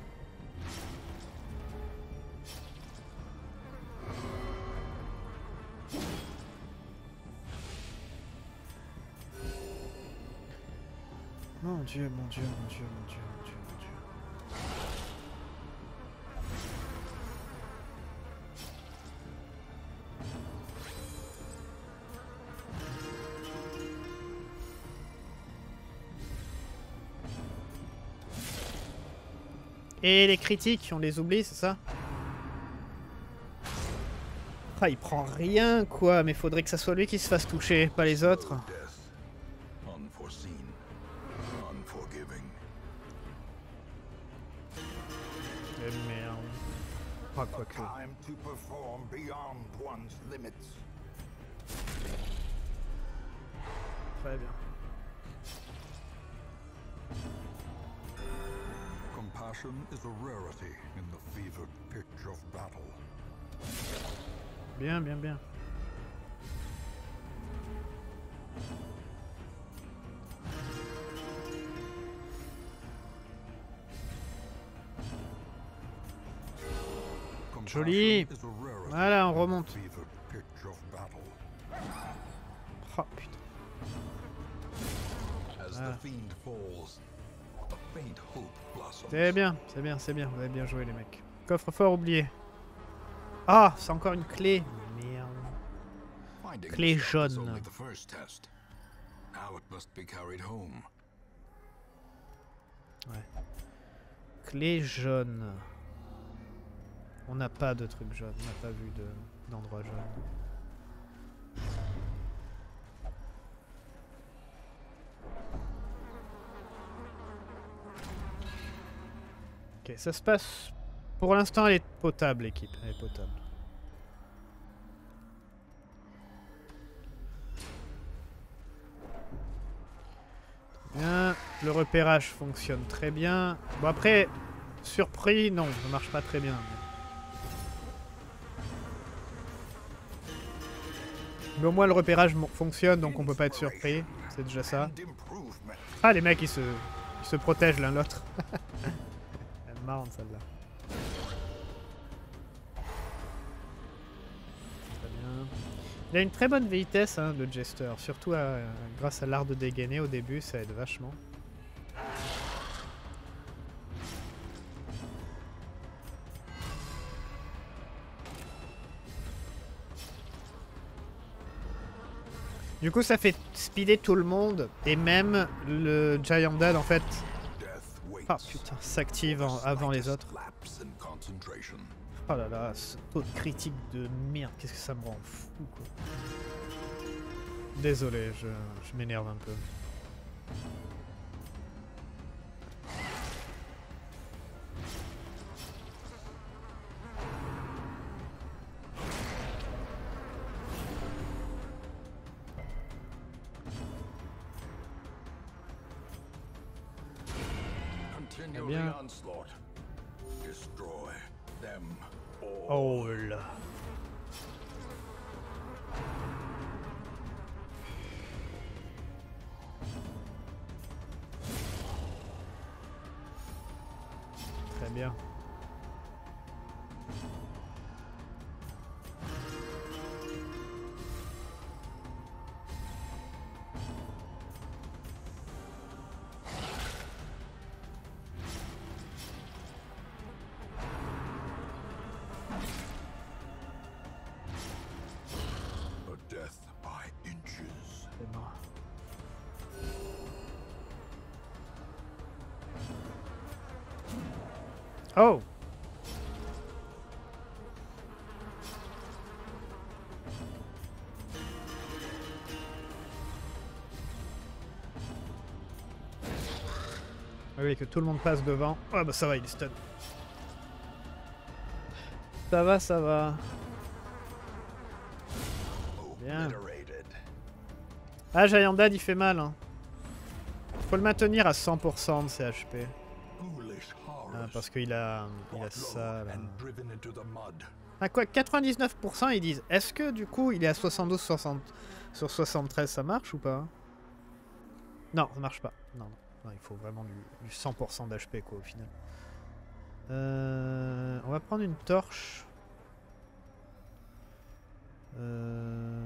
Mon dieu, mon dieu, mon dieu, mon dieu, mon dieu, mon dieu. Et les critiques, on les oublie, c'est ça Ah, il prend rien, quoi, mais faudrait que ça soit lui qui se fasse toucher, pas les autres. Joli. Voilà, on remonte. Oh putain. C'est bien, c'est bien, c'est bien. Vous avez bien joué, les mecs. Coffre-fort oublié. Ah, c'est encore une clé. Merde. Clé jaune. only the first test. Now it must be carried home. Clé jaune. On n'a pas de truc jaune. On n'a pas vu de- d'endroit jaune. Ok, ça se passe. Pour l'instant, elle est potable, l'équipe. Elle est potable. Bien. Le repérage fonctionne très bien. Bon, après, surpris, non, ça marche pas très bien. Mais au moins, le repérage fonctionne, donc on peut pas être surpris. C'est déjà ça. Ah, les mecs, ils se, ils se protègent l'un l'autre. Elle est marrante, celle-là. Il a une très bonne vitesse, hein, le Jester. Surtout grâce à l'art de dégainer au début, ça aide vachement. Du coup, ça fait speeder tout le monde et même le Giant Dad en fait. Ah putain, s'active avant les autres. Oh là là, ce taux de critique de merde, qu'est-ce que ça me rend fou quoi. Désolé, je, je m'énerve un peu. Oh Ah oui, que tout le monde passe devant. Ah bah ça va, il est stun. Ça va, ça va. Bien. Ah, Giant Dad, il fait mal. Hein. Faut le maintenir à 100% de ses HP. Parce qu'il a, il a brought ça. Là. Ah quoi, 99% ils disent. Est-ce que du coup il est à 72 60 sur 73 ça marche ou pas? Non, ça marche pas. Non, non, non, il faut vraiment du, du 100% d'HP quoi au final. Euh, on va prendre une torche. Euh,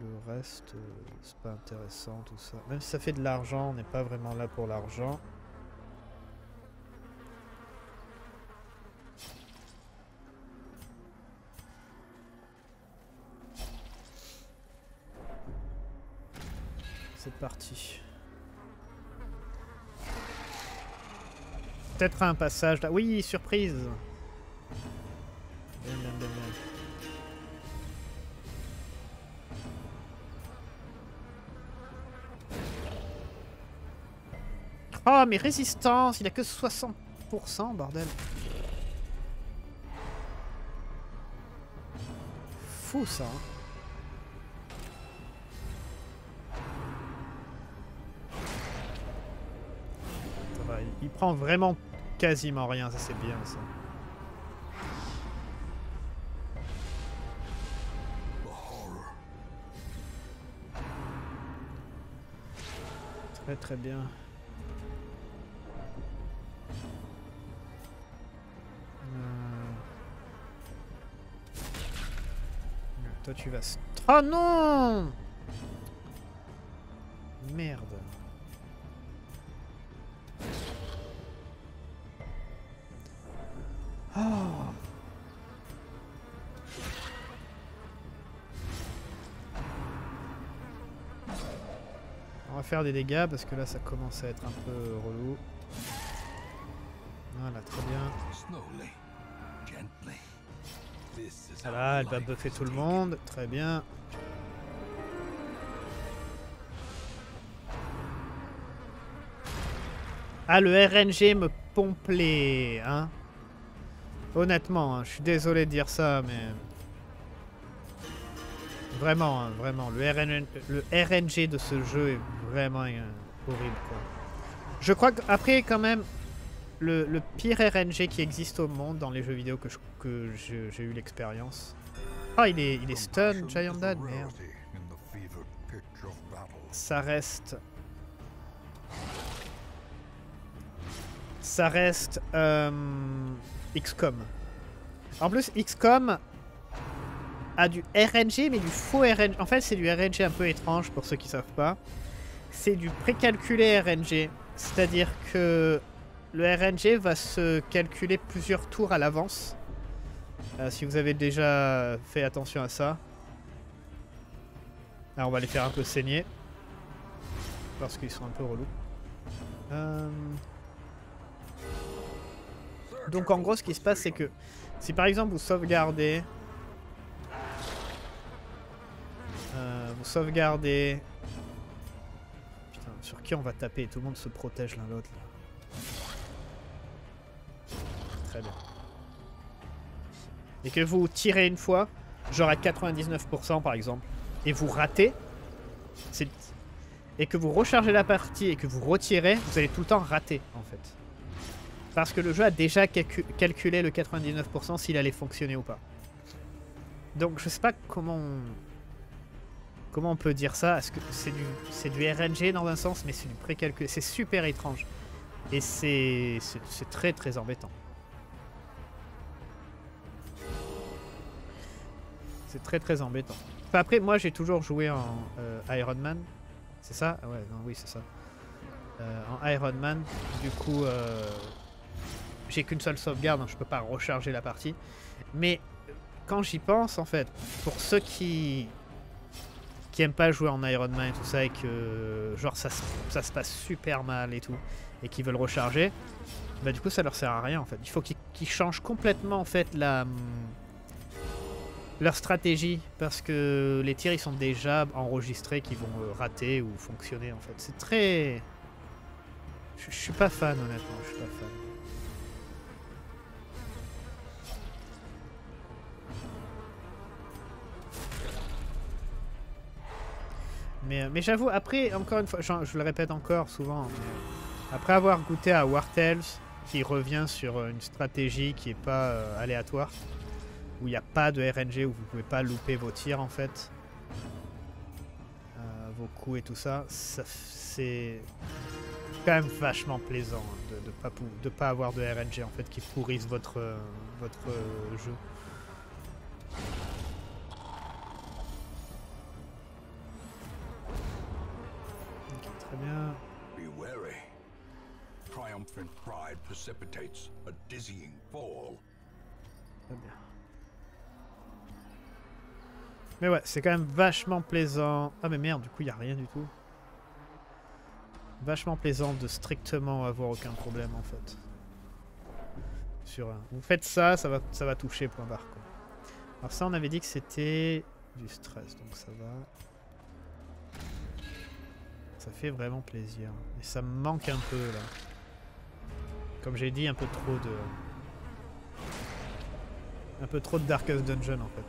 le reste, euh, c'est pas intéressant tout ça. Même si ça fait de l'argent, on n'est pas vraiment là pour l'argent. C'est parti. Peut-être un passage là. Oui, surprise. Bien, bien, bien, bien. Oh, mais résistance, il a que 60%, bordel. Fou ça. hein. Il- prend vraiment quasiment rien, ça c'est bien ça. Très très bien. Euh. Toi tu vas... Oh non Merde. Faire des dégâts parce que là ça commence à être un peu relou. Voilà, très bien. Voilà, elle va buffer tout le monde. Très bien. Ah, le RNG me pompe les... Hein Honnêtement, hein, je suis désolé de dire ça, mais... Vraiment, hein, vraiment. Le RNG de ce jeu est vraiment euh, horrible, quoi. Je crois qu'après, quand même, le, le pire RNG qui existe au monde dans les jeux vidéo que j'ai eu l'expérience. Ah, il est, il est stun, Giant Dad, merde. Ça reste. Ça reste. euh, XCOM. En plus, XCOM a du RNG, mais du faux RNG. En fait, c'est du RNG un peu étrange pour ceux qui savent pas. C'est du précalculé RNG. C'est-à-dire que le RNG va se calculer plusieurs tours à l'avance. Euh, si vous avez déjà fait attention à ça. Là, on va les faire un peu saigner. Parce qu'ils sont un peu relous. Euh, Donc en gros, ce qui se passe, c'est que si par exemple vous sauvegardez... Euh, vous sauvegardez... Sur qui on va taper Tout le monde se protège l'un l'autre. Très bien. Et que vous tirez une fois, genre à 99% par exemple, et vous ratez, et que vous rechargez la partie et que vous retirez, vous allez tout le temps rater en fait. Parce que le jeu a déjà calcu- calculé le 99% s'il allait fonctionner ou pas. Donc je sais pas comment. Comment on peut dire ça? Est-ce que c'est du c'est du RNG dans un sens, mais c'est du précalculé. C'est super étrange et c'est c'est très très embêtant. C'est très très embêtant. Enfin, après, moi j'ai toujours joué en euh, Iron Man. C'est ça? Ouais, non, oui, c'est ça. Euh, en Iron Man, du coup, euh, j'ai qu'une seule sauvegarde, donc je peux pas recharger la partie. Mais quand j'y pense, en fait, pour ceux qui qui aiment pas jouer en Iron Man et tout ça, et que genre ça, ça se passe super mal et tout, et qui veulent recharger, bah du coup ça leur sert à rien en fait. Il faut qu'ils changent complètement en fait la leur stratégie parce que les tirs ils sont déjà enregistrés qui vont euh, rater ou fonctionner en fait. C'est très. Je suis pas fan honnêtement, je suis pas fan. Mais, euh, mais j'avoue, après, encore une fois, je le répète encore souvent, mais après avoir goûté à War Tales, qui revient sur euh, une stratégie qui est pas euh, aléatoire, où il n'y a pas de RNG, où vous pouvez pas louper vos tirs en fait. Euh, vos coups et tout ça, c'est quand même vachement plaisant hein, de ne pas, de pas avoir de RNG en fait qui pourrissent votre, euh, votre euh, jeu. Très bien. Be wary. Triumphant pride precipitates a dizzying fall. Très bien. Mais ouais, c'est quand même vachement plaisant. Ah mais merde, du coup, il n'y a rien du tout. Vachement plaisant de strictement avoir aucun problème en fait. Sur un. Vous faites ça, ça va, ça va toucher point barre quoi. Alors ça, on avait dit que c'était du stress, donc ça va. Ça fait vraiment plaisir. Et ça me manque un peu là. Comme j'ai dit, un peu trop de... Un peu trop de Darkest Dungeon en fait.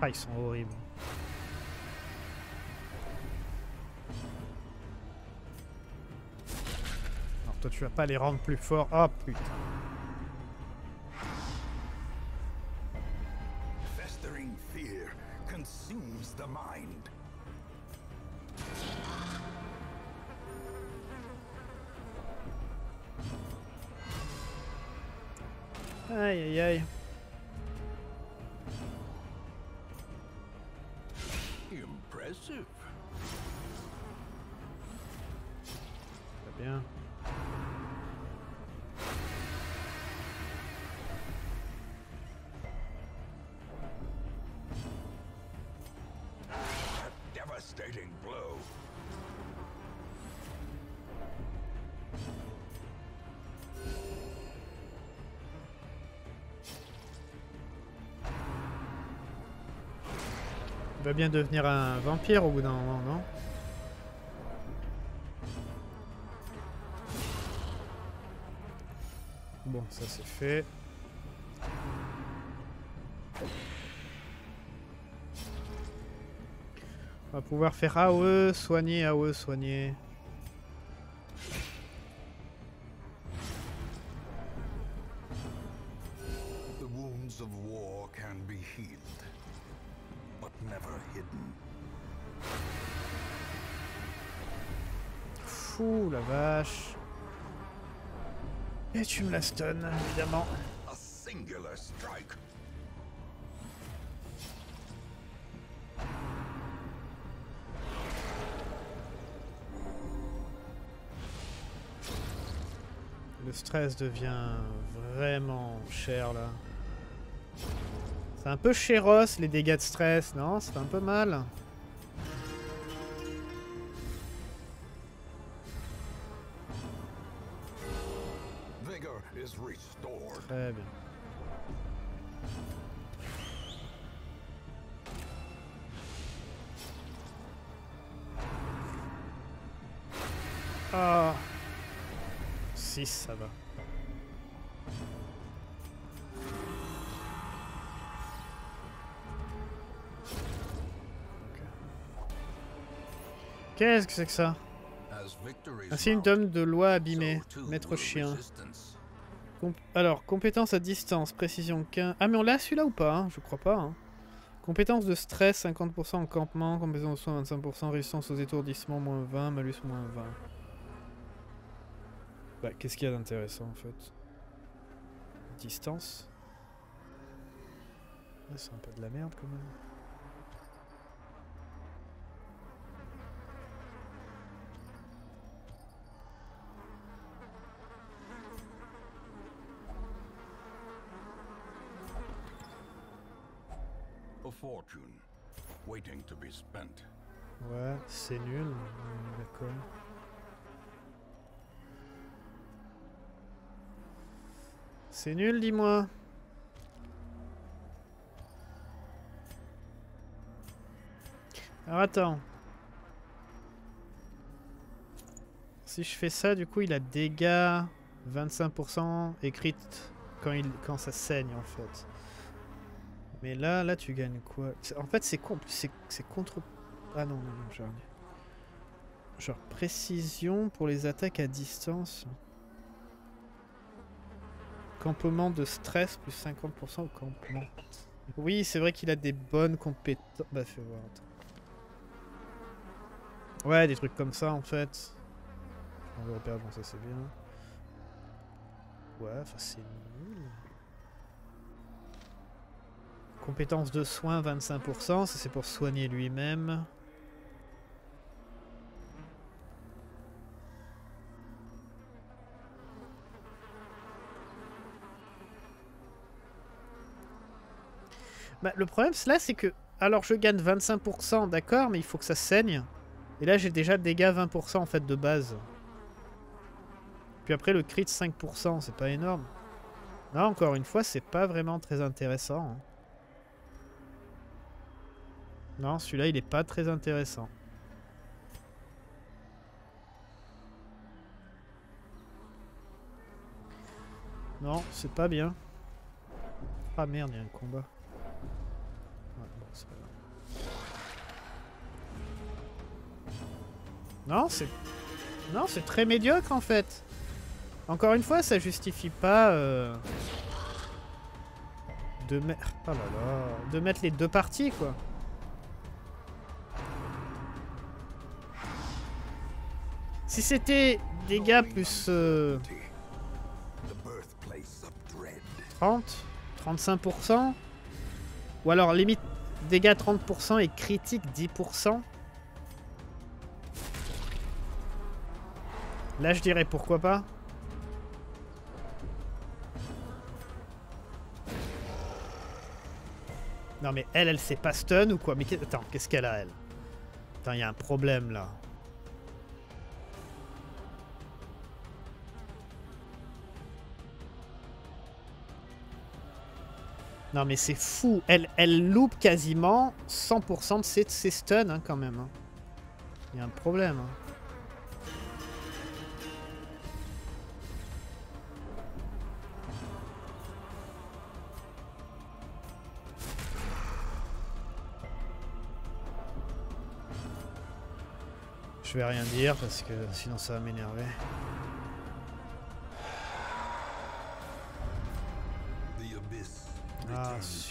Ah, ils sont horribles. Toi tu vas pas les rendre plus forts. Oh putain. Devenir un vampire au bout d'un moment, non Bon, ça c'est fait. On va pouvoir faire AOE, soigner, AOE, soigner. La stun, évidemment. Le stress devient vraiment cher là. C'est un peu chéros les dégâts de stress, non? Fait un peu mal? Qu'est-ce que c'est que ça victories Un symptôme de loi abîmée. Maître chien. Alors, compétence à distance, précision 15. Ah, mais on l'a celui-là ou pas hein? Je crois pas. hein. Compétence de stress, 50% en campement. Compétence de soin, 25%. Résistance aux étourdissements, moins 20. Malus, moins 20. Bah, qu'est-ce qu'il y a d'intéressant en fait? Distance? Ah, C'est un peu de la merde quand même. Fortune waiting to be spent. Ouais, c'est nul. D'accord. C'est nul, dis-moi. Alors attends. Si je fais ça, du coup, il a dégâts 25% écrite quand, il, quand ça saigne en fait. Mais là, là, tu gagnes quoi? En fait, c'est c'est contre... Ah non, non, non, j'ai rien dit. Genre précision pour les attaques à distance. Campement de stress plus 50% au campement. Oui, c'est vrai qu'il a des bonnes compétences. Bah, fais voir. Ouais, des trucs comme ça en fait. En repère, bon, ça c'est bien. Ouais, enfin c'est nul. Compétence de soins 25%, ça c'est pour soigner lui-même. Bah, le problème là c'est que alors je gagne 25% d'accord mais il faut que ça saigne. Et là j'ai déjà dégâts 20% en fait de base. Puis après le crit 5% c'est pas énorme. Non encore une fois c'est pas vraiment très intéressant. hein. Non celui-là il est pas très intéressant. Non c'est pas bien. Ah merde il y a un combat. Non, c'est... Non, c'est très médiocre en fait. Encore une fois, ça justifie pas euh, de, me- oh là là, de mettre les deux parties quoi. Si c'était dégâts plus euh, The birthplace of dread. 30, 35%, ou alors limite dégâts 30% et critique 10%. Là, je dirais pourquoi pas. Non mais elle, elle s'est pas stun ou quoi? Mais attends, qu'est-ce qu'elle a elle? Attends, il y a un problème là. Non mais c'est fou. Elle, elle loupe quasiment 100% de ses, ses stuns hein, quand même. hein. Il y a un problème. hein. Je vais rien dire parce que sinon ça va m'énerver.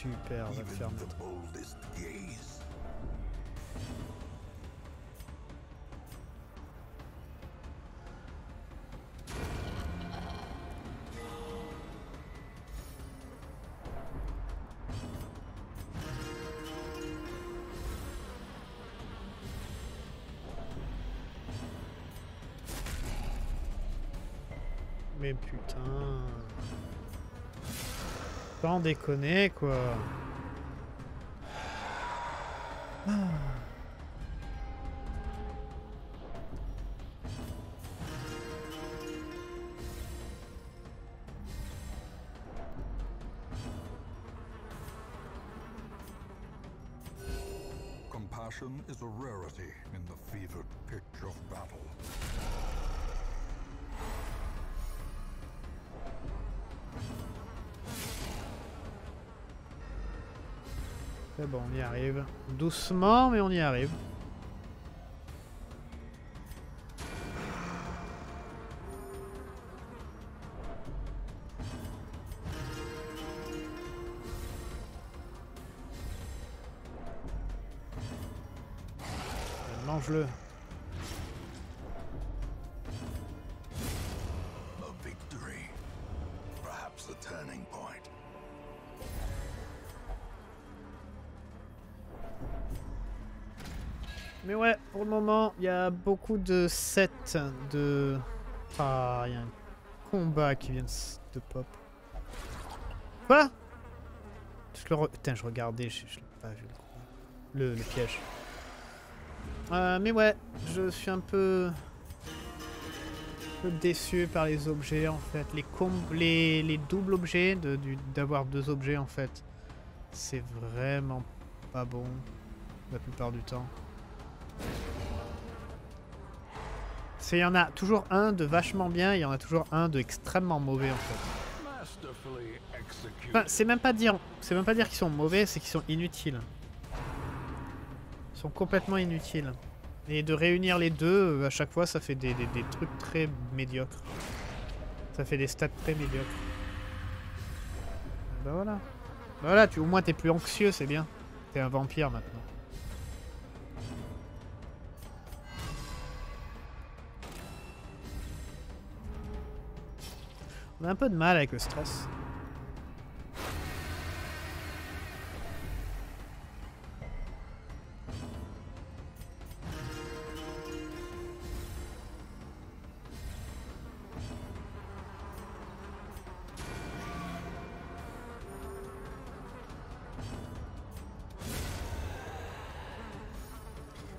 Super, on va le even faire the maintenant. Déconner quoi. Bon, on y arrive. Doucement, mais on y arrive. Mange-le. A victory. Perhaps a turning point. Mais ouais, pour le moment, il y a beaucoup de sets de... Ah, il y a un combat qui vient de, pop. Quoi? Je le re- Putain, je regardais, je, je l'ai pas vu le. Le, le piège. Euh, mais ouais, je suis un peu... un peu déçu par les objets en fait. Les, com les, les doubles objets, d'avoir deux objets en fait. C'est vraiment pas bon la plupart du temps. C'est il y en a toujours un de vachement bien, il y en a toujours un de extrêmement mauvais en fait. Enfin, c'est même pas dire, c'est même pas dire qu'ils sont mauvais, c'est qu'ils sont inutiles. Ils sont complètement inutiles. Et de réunir les deux, euh, à chaque fois, ça fait des, des- des trucs très médiocres. Ça fait des stats très médiocres. Bah voilà. Bah voilà, tu, au moins t'es plus anxieux, c'est bien. T'es un vampire maintenant. On a un peu de mal avec le stress.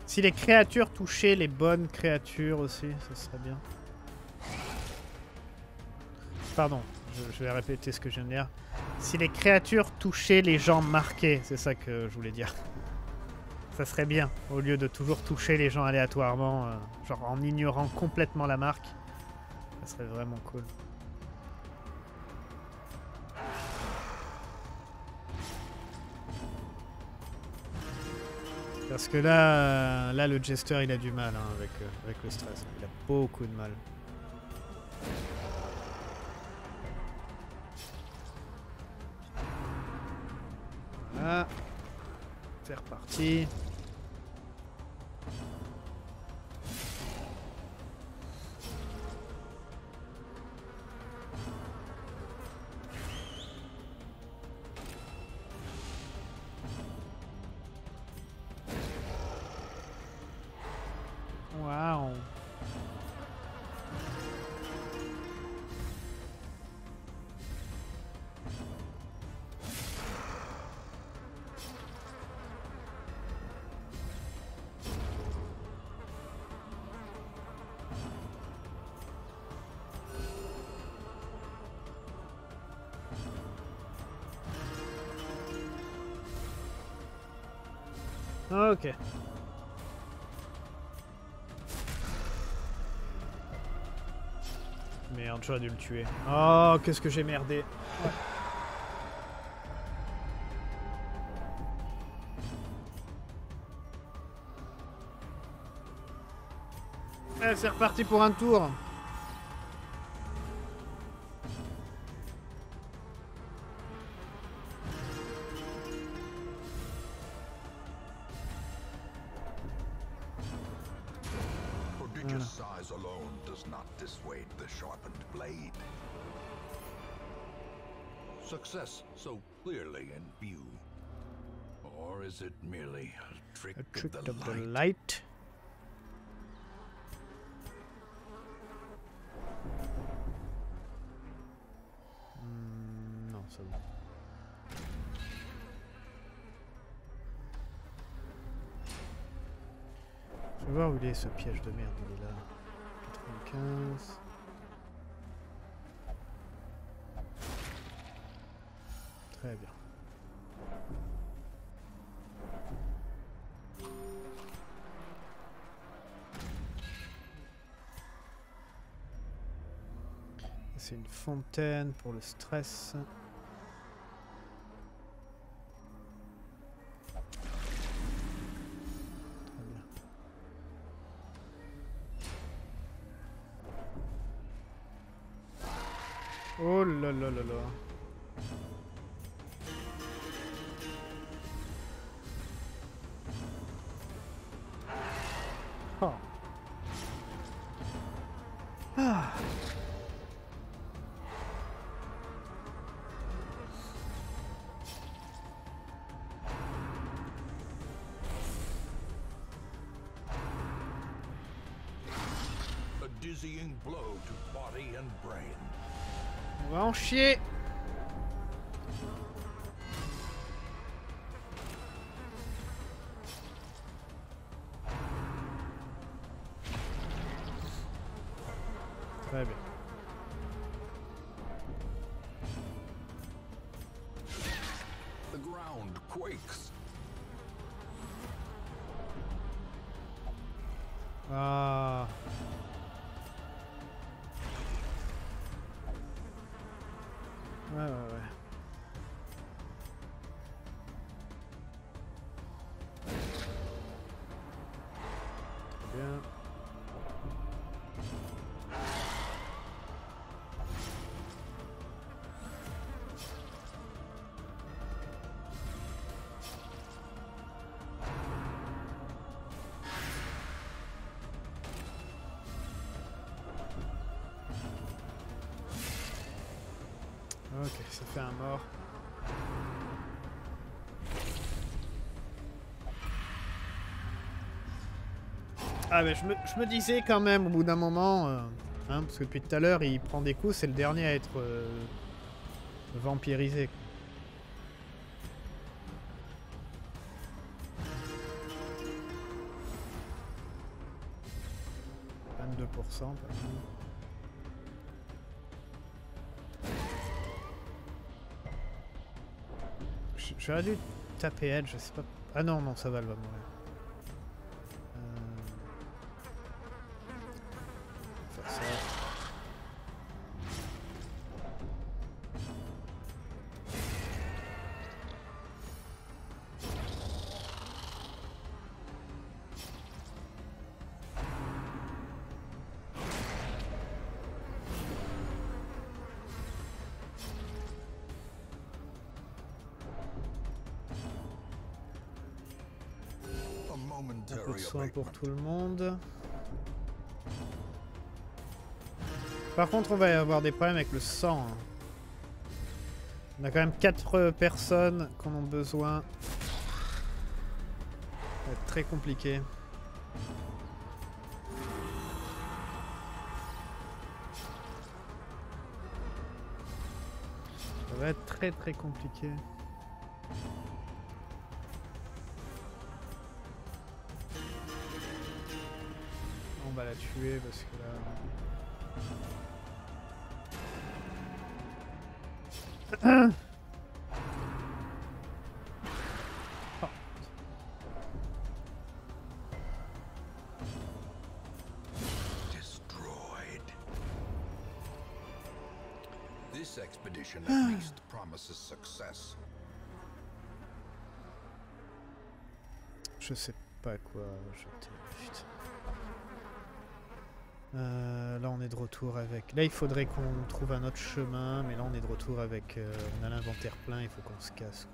Si les créatures touchaient les bonnes créatures aussi, ça serait bien. Pardon, je, vais répéter ce que je viens de dire. Si les créatures touchaient les gens marqués, c'est ça que je voulais dire. Ça serait bien, au lieu de toujours toucher les gens aléatoirement, euh, genre en ignorant complètement la marque. Ça serait vraiment cool. Parce que là, euh, le Jester il a du mal hein, avec, euh, avec le stress. Il a beaucoup de mal. C'est reparti. Ok. Merde, j'aurais dû le tuer. Oh, qu'est-ce que j'ai merdé. Eh, c'est reparti pour un tour. Is it merely a trick, A trick of the of the light? light. Hmm, non, ça va. Je vais voir où il est ce piège de merde, il est là. 95. Très bien. C'est une fontaine pour le stress. Oh là là là là. Chier. Ouais, ouais, Ok, ça fait un mort. Ah mais je me, disais quand même au bout d'un moment, euh, hein, parce que depuis tout à l'heure il prend des coups, c'est le dernier à être euh, vampirisé. « 22%. par J'aurais dû taper elle, je sais pas. Ah non, non, ça va, elle va mourir. Pour tout le monde. Par contre, on va avoir des problèmes avec le sang. hein. On a quand même 4 personnes qu'on a besoin. Ça va être très compliqué. Ça va être très très compliqué. Tuer parce que là... Destroyed. This expedition at least promises success. Je sais pas quoi jeter. Euh, là on est de retour avec... Là il faudrait qu'on trouve un autre chemin, mais là on est de retour avec... euh, on a l'inventaire plein, il faut qu'on se casse.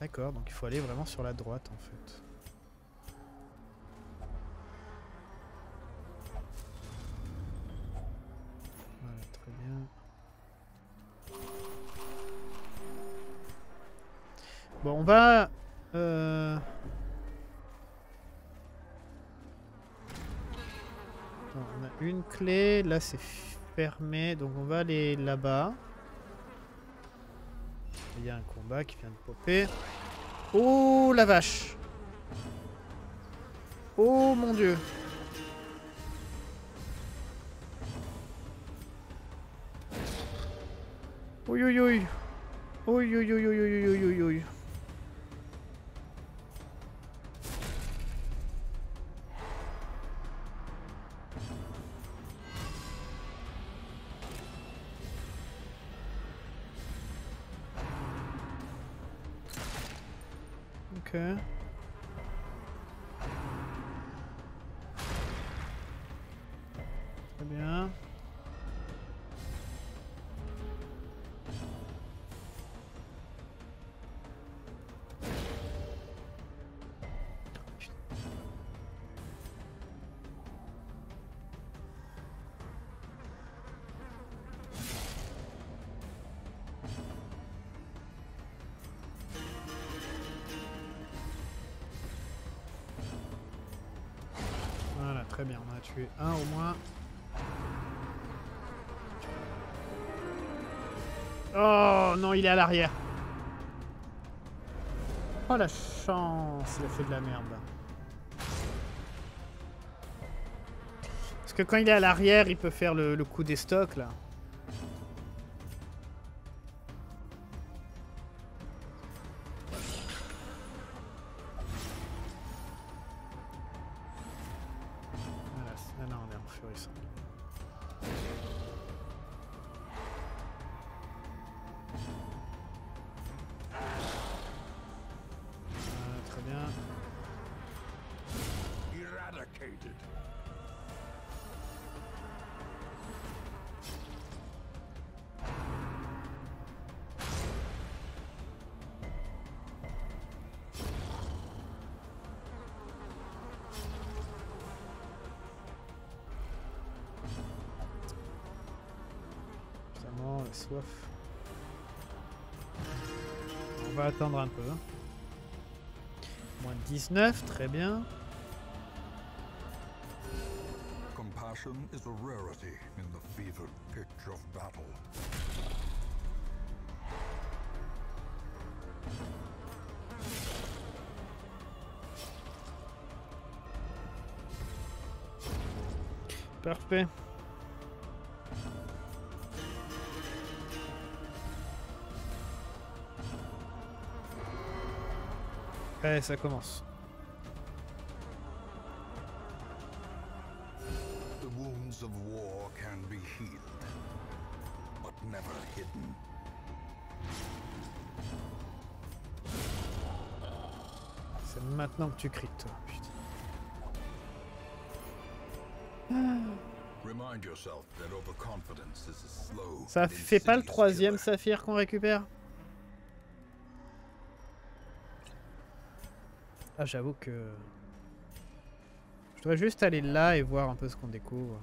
D'accord, donc il faut aller vraiment sur la droite en fait. Voilà, très bien. Bon, on va... euh, une clé, là c'est fermé, donc on va aller là-bas. Il y a un combat qui vient de popper. Oh la vache Oh mon dieu Oui oui oui Oui oui oui oui oui oui à l'arrière. Oh la chance, il a fait de la merde. Parce que quand il est à l'arrière, il peut faire le, le coup des stocks là. 19, très bien. Compassion is a rarity in the fevered pitch of battle. Parfait. Ouais, ça commence. Maintenant que tu cries, toi. Ça fait pas le troisième saphir qu'on récupère? Ah, j'avoue que... Je devrais juste aller là et voir un peu ce qu'on découvre.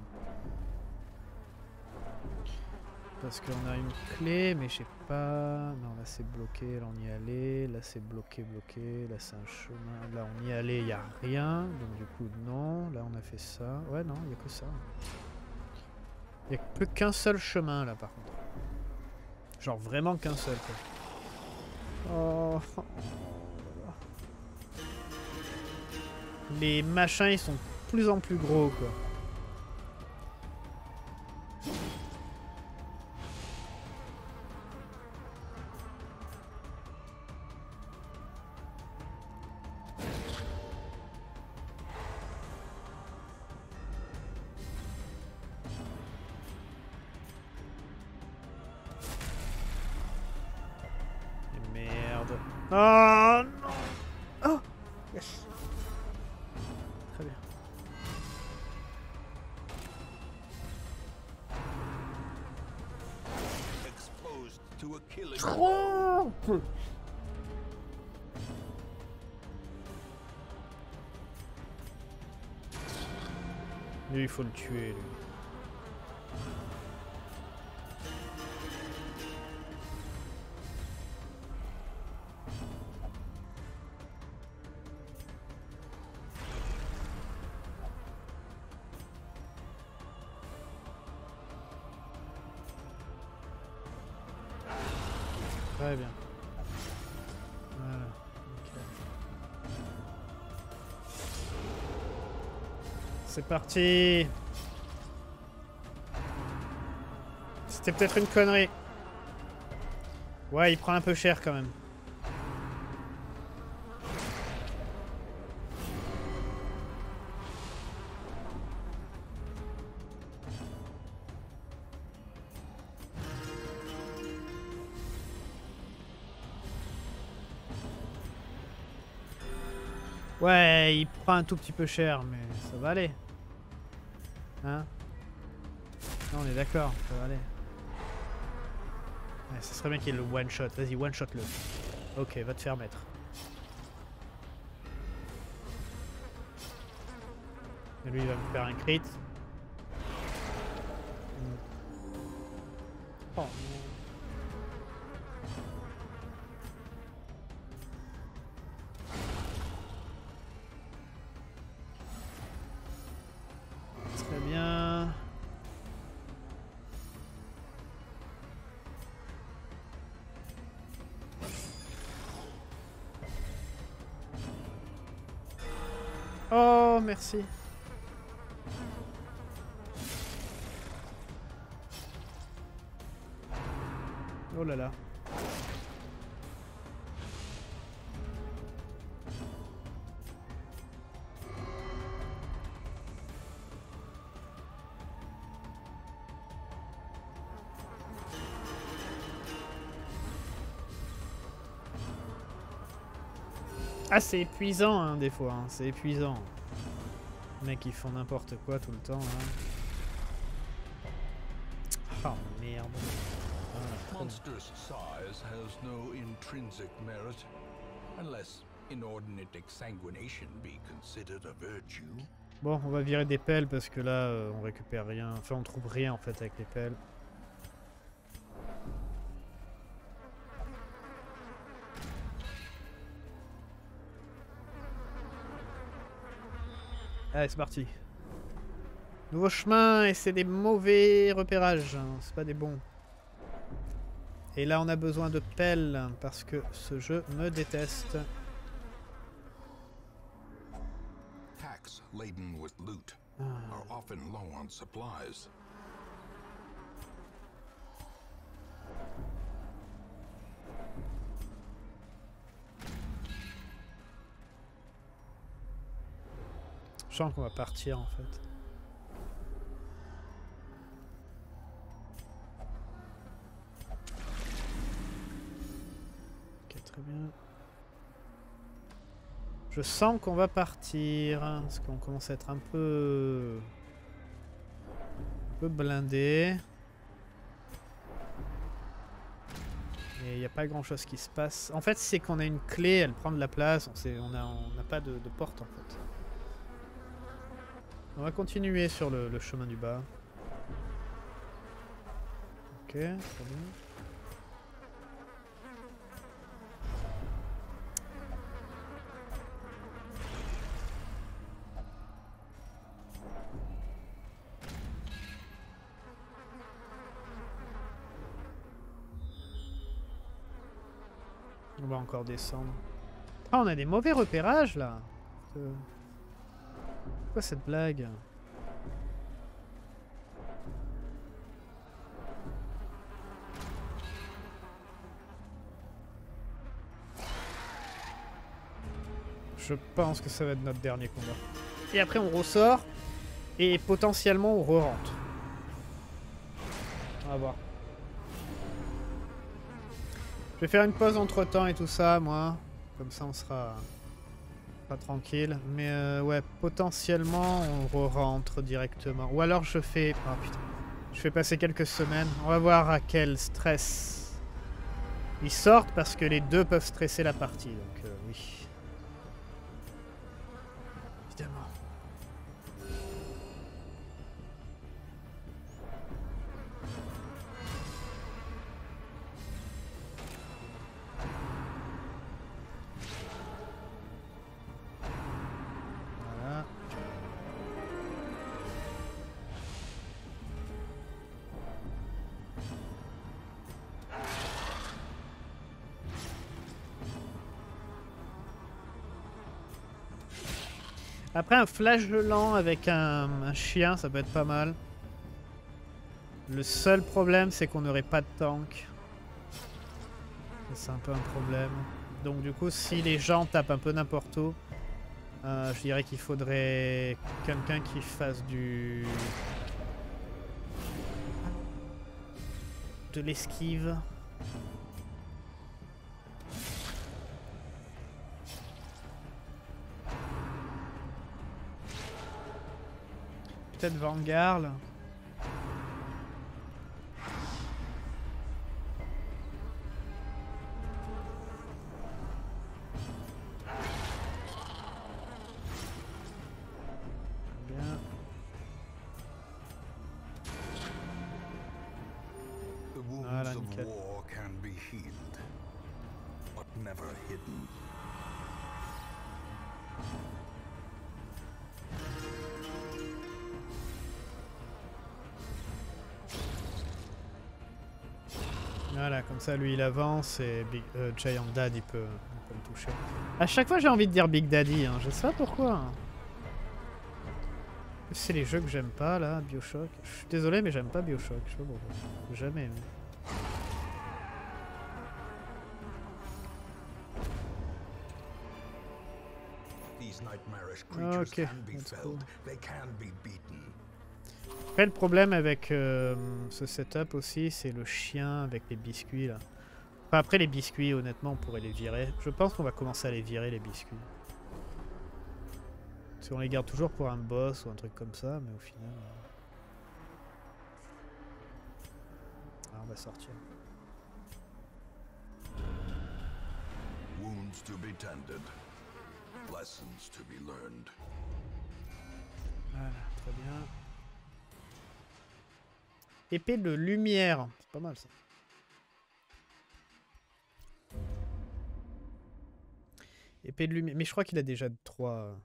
Parce qu'on a une clé, mais je sais pas... Non, là c'est bloqué, là on y allait. Là c'est bloqué, bloqué. Là c'est un chemin. Là on y allait, il a rien. Donc du coup, non. Là on a fait ça. Ouais, non, il y a que ça. Il a plus qu'un seul chemin là par contre. Genre vraiment qu'un seul quoi. Oh. Les machins ils sont de plus en plus gros quoi. Il faut le tuer, lui. C'est parti C'était peut-être une connerie. Ouais, il prend un peu cher quand même. Ouais, il prend un tout petit peu cher, mais ça va aller. Hein Non, on est d'accord, ça va aller. Ouais, ça serait bien qu'il y ait le one shot. Vas-y, one shot le. Ok, va te faire mettre. Et lui, il va me faire un crit. Oh là là. Ah, c'est épuisant, hein, des fois. hein, C'est épuisant. Mecs, ils font n'importe quoi tout le temps. Hein. Oh merde. Ah, très bien. Monstrous size has no intrinsic merit, unless inordinate exsanguination be considered a virtue. Bon, on va virer des pelles parce que là, euh, on récupère rien. Enfin, on trouve rien en fait avec les pelles. Allez, c'est parti. Nouveau chemin et c'est des mauvais repérages. hein, C'est pas des bons. Et là, on a besoin de pelles parce que ce jeu me déteste. Packs laden with loot are often low on supplies. Je sens qu'on va partir en fait. Ok, très bien. Je sens qu'on va partir, hein, parce qu'on commence à être un peu... un peu blindé. Et il n'y a pas grand chose qui se passe. En fait, c'est qu'on a une clé, elle prend de la place, on n'a on n'a pas de porte en fait. On va continuer sur le, chemin du bas. Ok, très bien. On va encore descendre. Ah, on a des mauvais repérages là. Euh, Quoi cette blague Je pense que ça va être notre dernier combat. Et après on ressort et potentiellement on re-rentre. On va voir. Je vais faire une pause entre temps et tout ça, moi. Comme ça on sera tranquille. Mais euh, ouais, potentiellement on re-rentre directement. Ou alors je fais... Oh. Je fais passer quelques semaines. On va voir à quel stress ils sortent parce que les deux peuvent stresser la partie. Donc euh, oui. Après un lent avec un, chien, ça peut être pas mal. Le seul problème, c'est qu'on n'aurait pas de tank. C'est un peu un problème. Donc du coup, si les gens tapent un peu n'importe où, euh, je dirais qu'il faudrait quelqu'un qui fasse du... de l'esquive. Peut-être Vanguard. Voilà, comme ça lui il avance et Big- euh, Giant Dad il peut, il peut le toucher. À chaque fois j'ai envie de dire Big Daddy, hein, je sais pas pourquoi. hein. C'est les jeux que j'aime pas là, Bioshock. Je suis désolé mais j'aime pas Bioshock, je sais pas pourquoi. Jamais aimé. These nightmarish creatures Après le problème avec euh, ce setup aussi c'est le chien avec les biscuits là. Enfin après les biscuits honnêtement on pourrait les virer. Je pense qu'on va commencer à les virer les biscuits. Si on les garde toujours pour un boss ou un truc comme ça mais au final... euh, Ah, on va sortir. Wounds to be tended. Lessons to be learned. Voilà, très bien. Épée de lumière. C'est pas mal ça. Épée de lumière. Mais je crois qu'il a déjà trois,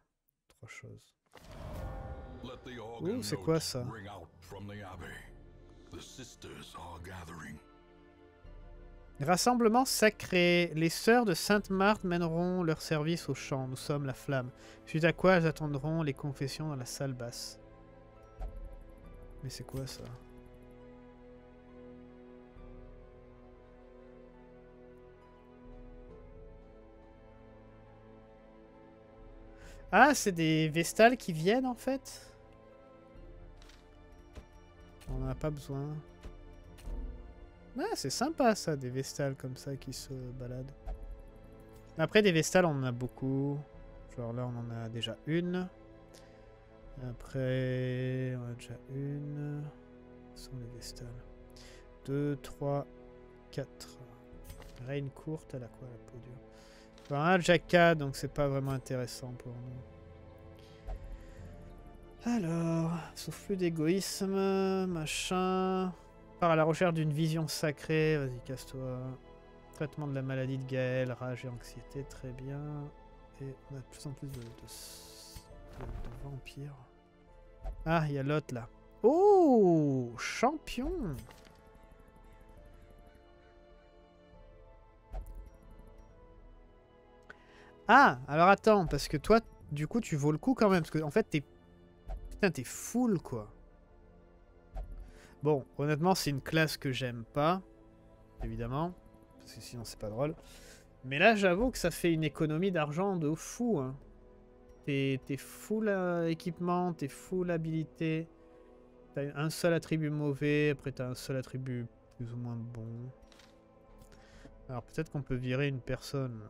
trois choses. Ouh, c'est quoi ça. Rassemblement sacré. Les sœurs de Sainte-Marthe mèneront leur service au chant. Nous sommes la flamme. Suite à quoi elles attendront les confessions dans la salle basse. Mais c'est quoi ça? Ah, c'est des Vestales qui viennent en fait On n'en a pas besoin. Ah, c'est sympa ça, des Vestales comme ça qui se baladent. Après, des Vestales, on en a beaucoup. Genre là, on en a déjà une. Après, on a déjà une. Ce sont les Vestales. 2, 3, 4. Reine courte, elle a quoi la peau dure? Enfin, un donc c'est pas vraiment intéressant pour nous. Alors, sauf plus d'égoïsme, machin. Part à la recherche d'une vision sacrée, vas-y casse-toi. Traitement de la maladie de Gaël, rage et anxiété, très bien. Et on a de plus en plus de- de vampires. Ah, il y a l'autre là. Oh Champion Ah Alors attends, parce que toi, du coup, tu vaux le coup quand même. Parce que en fait, t'es... Putain, t'es full, quoi. Bon, honnêtement, c'est une classe que j'aime pas. Évidemment. Parce que sinon, c'est pas drôle. Mais là, j'avoue que ça fait une économie d'argent de fou. Hein. T'es full euh, équipement, t'es full habilité. T'as un seul attribut mauvais, après t'as un seul attribut plus ou moins bon. Alors peut-être qu'on peut virer une personne.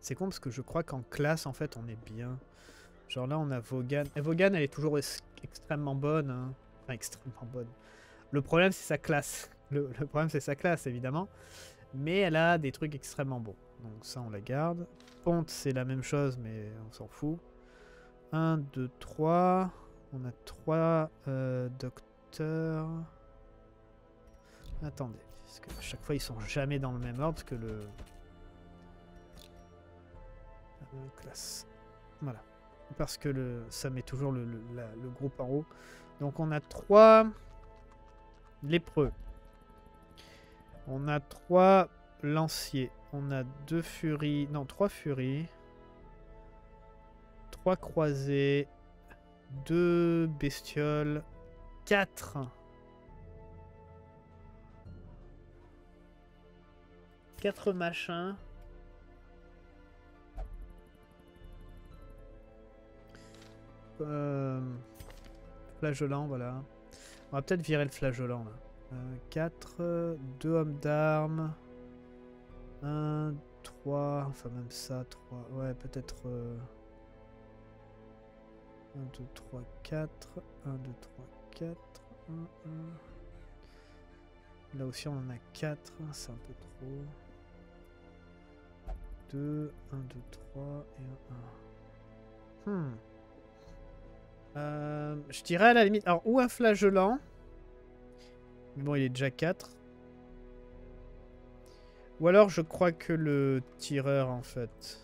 C'est con parce que je crois qu'en classe, en fait, on est bien. Genre là, on a Vaughan. Et Vaughan, elle est toujours extrêmement bonne. hein. Enfin, extrêmement bonne. Le problème, c'est sa classe. Le, problème, c'est sa classe, évidemment. Mais elle a des trucs extrêmement bons. Donc ça, on la garde. Ponte, c'est la même chose, mais on s'en fout. 1, 2, 3. On a 3 docteurs. Attendez, parce que à chaque fois, ils sont jamais dans le même ordre que le... classe. Voilà. Parce que le, ça met toujours le, la- le groupe en haut. Donc on a 3 lépreux. On a 3 lanciers. On a 2 furies. Non, 3 furies. 3 croisés. 2 bestioles. 4. 4 machins. Euh, voilà. On va peut-être virer le flageolant là. 4, 2 hommes d'armes. 1, 3, enfin même ça, 3. Ouais, peut-être. 1, 2, 3, 4. 1, 2, 3, 4. 1, 1. Là aussi, on en a 4. C'est un peu trop. 2, 1, 2, 3 et 1, 1. Hmm. Euh, je dirais à la limite. Alors, ou un flageolant. Mais bon, il est déjà 4. Ou alors, je crois que le tireur, en fait.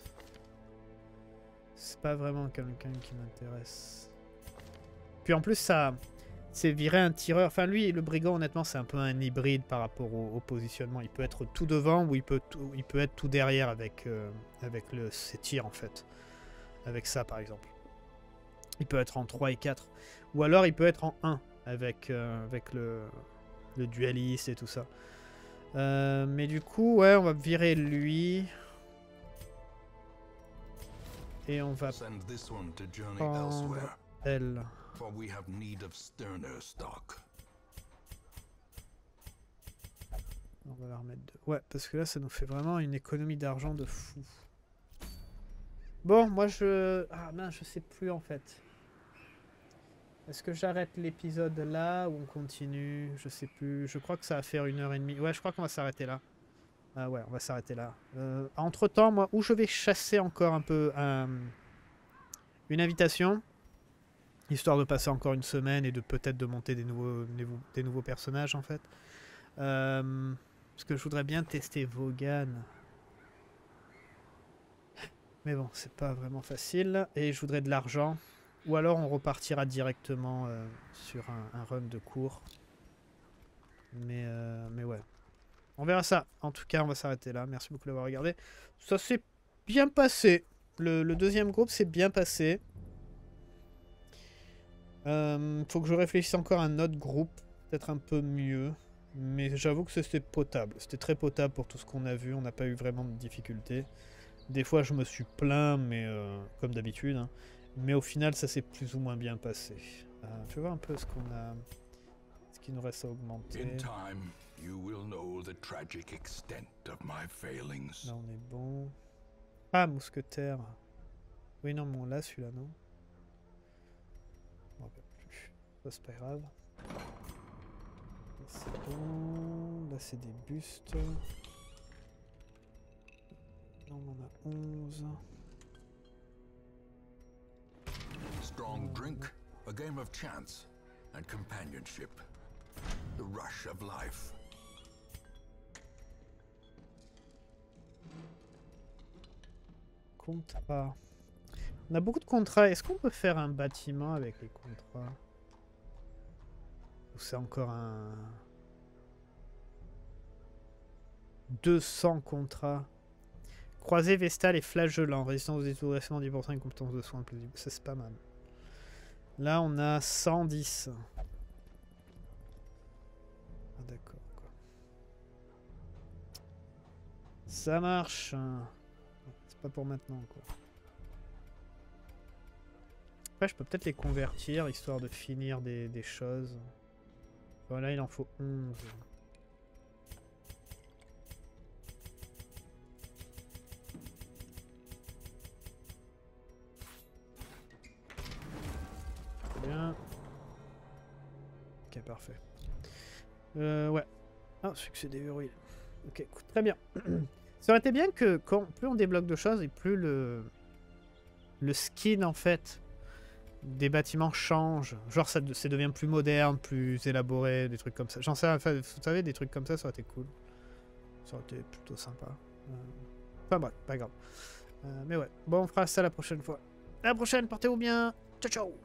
C'est pas vraiment quelqu'un qui m'intéresse. Puis en plus, ça. C'est virer un tireur. Enfin, lui, le brigand, honnêtement, c'est un peu un hybride par rapport au, au positionnement. Il peut être tout devant ou il peut, tout- il peut être tout derrière avec, euh, avec le, ses tirs, en fait. Avec ça, par exemple. Il peut être en 3 et 4. Ou alors il peut être en 1 avec, euh, avec le, le dualiste et tout ça. Euh, mais du coup, ouais, on va virer lui. Et on va prendre elle. On va la remettre deux. Ouais, parce que là, ça nous fait vraiment une économie d'argent de fou. Bon, moi je... Ah mince, je sais plus en fait. Est-ce que j'arrête l'épisode là ou on continue? Je sais plus. Je crois que ça va faire une heure et demie. Ouais, je crois qu'on va s'arrêter là. Ah ouais, on va s'arrêter là. Euh, entre temps, moi, où je vais chasser encore un peu un- une invitation, histoire de passer encore une semaine et de peut-être de monter des nouveaux, des nouveaux- des nouveaux personnages en fait. Euh, parce que je voudrais bien tester Vaughan. Mais bon, c'est pas vraiment facile. Et je voudrais de l'argent. Ou alors on repartira directement euh, sur un, un run de cours. Mais, euh, mais ouais. On verra ça. En tout cas, on va s'arrêter là. Merci beaucoup d'avoir regardé. Ça s'est bien passé. Le, le deuxième groupe s'est bien passé. Euh, faut que je réfléchisse encore à un autre groupe. Peut-être un peu mieux. Mais j'avoue que c'était potable. C'était très potable pour tout ce qu'on a vu. On n'a pas eu vraiment de difficultés. Des fois, je me suis plaint, mais euh, comme d'habitude. hein. Mais au final, ça s'est plus ou moins bien passé. Euh, je vais voir un peu ce qu'on a. Ce qui nous reste à augmenter. In time, you will know the tragic extent of my failings. Là, on est bon. Ah, mousquetaire. Oui, non, mais on l'a celui-là, non? Je rappelle plus. Ça, c'est pas grave. Là, c'est bon. Là, c'est des bustes. Là, on en a 11. Strong drink, a game of chance, and companionship. The rush of life. Contrat. On a beaucoup de contrats. Est-ce qu'on peut faire un bâtiment avec les contrats Ou c'est encore un... 200 contrats. Croisé Vestal et flagellant. Résistance aux détournements 10% et compétence de soins plus. Ça c'est pas mal. Là on a 110. Ah d'accord. Ça marche. C'est pas pour maintenant. Après je peux peut-être les convertir histoire de finir des, des choses. Voilà il en faut 11. Ok, parfait. Euh, ouais. Ah, succès déverrouillé. Ok, très bien. Ça aurait été bien que quand plus on débloque de choses et plus le le skin en fait des bâtiments change. Genre ça devient plus moderne, plus élaboré, des trucs comme ça. J'en sais, enfin, vous savez, des trucs comme ça, ça aurait été cool. Ça aurait été plutôt sympa. Euh, Enfin bref, pas grave. Euh, mais ouais, bon, on fera ça la prochaine fois. À la prochaine, portez-vous bien. Ciao, ciao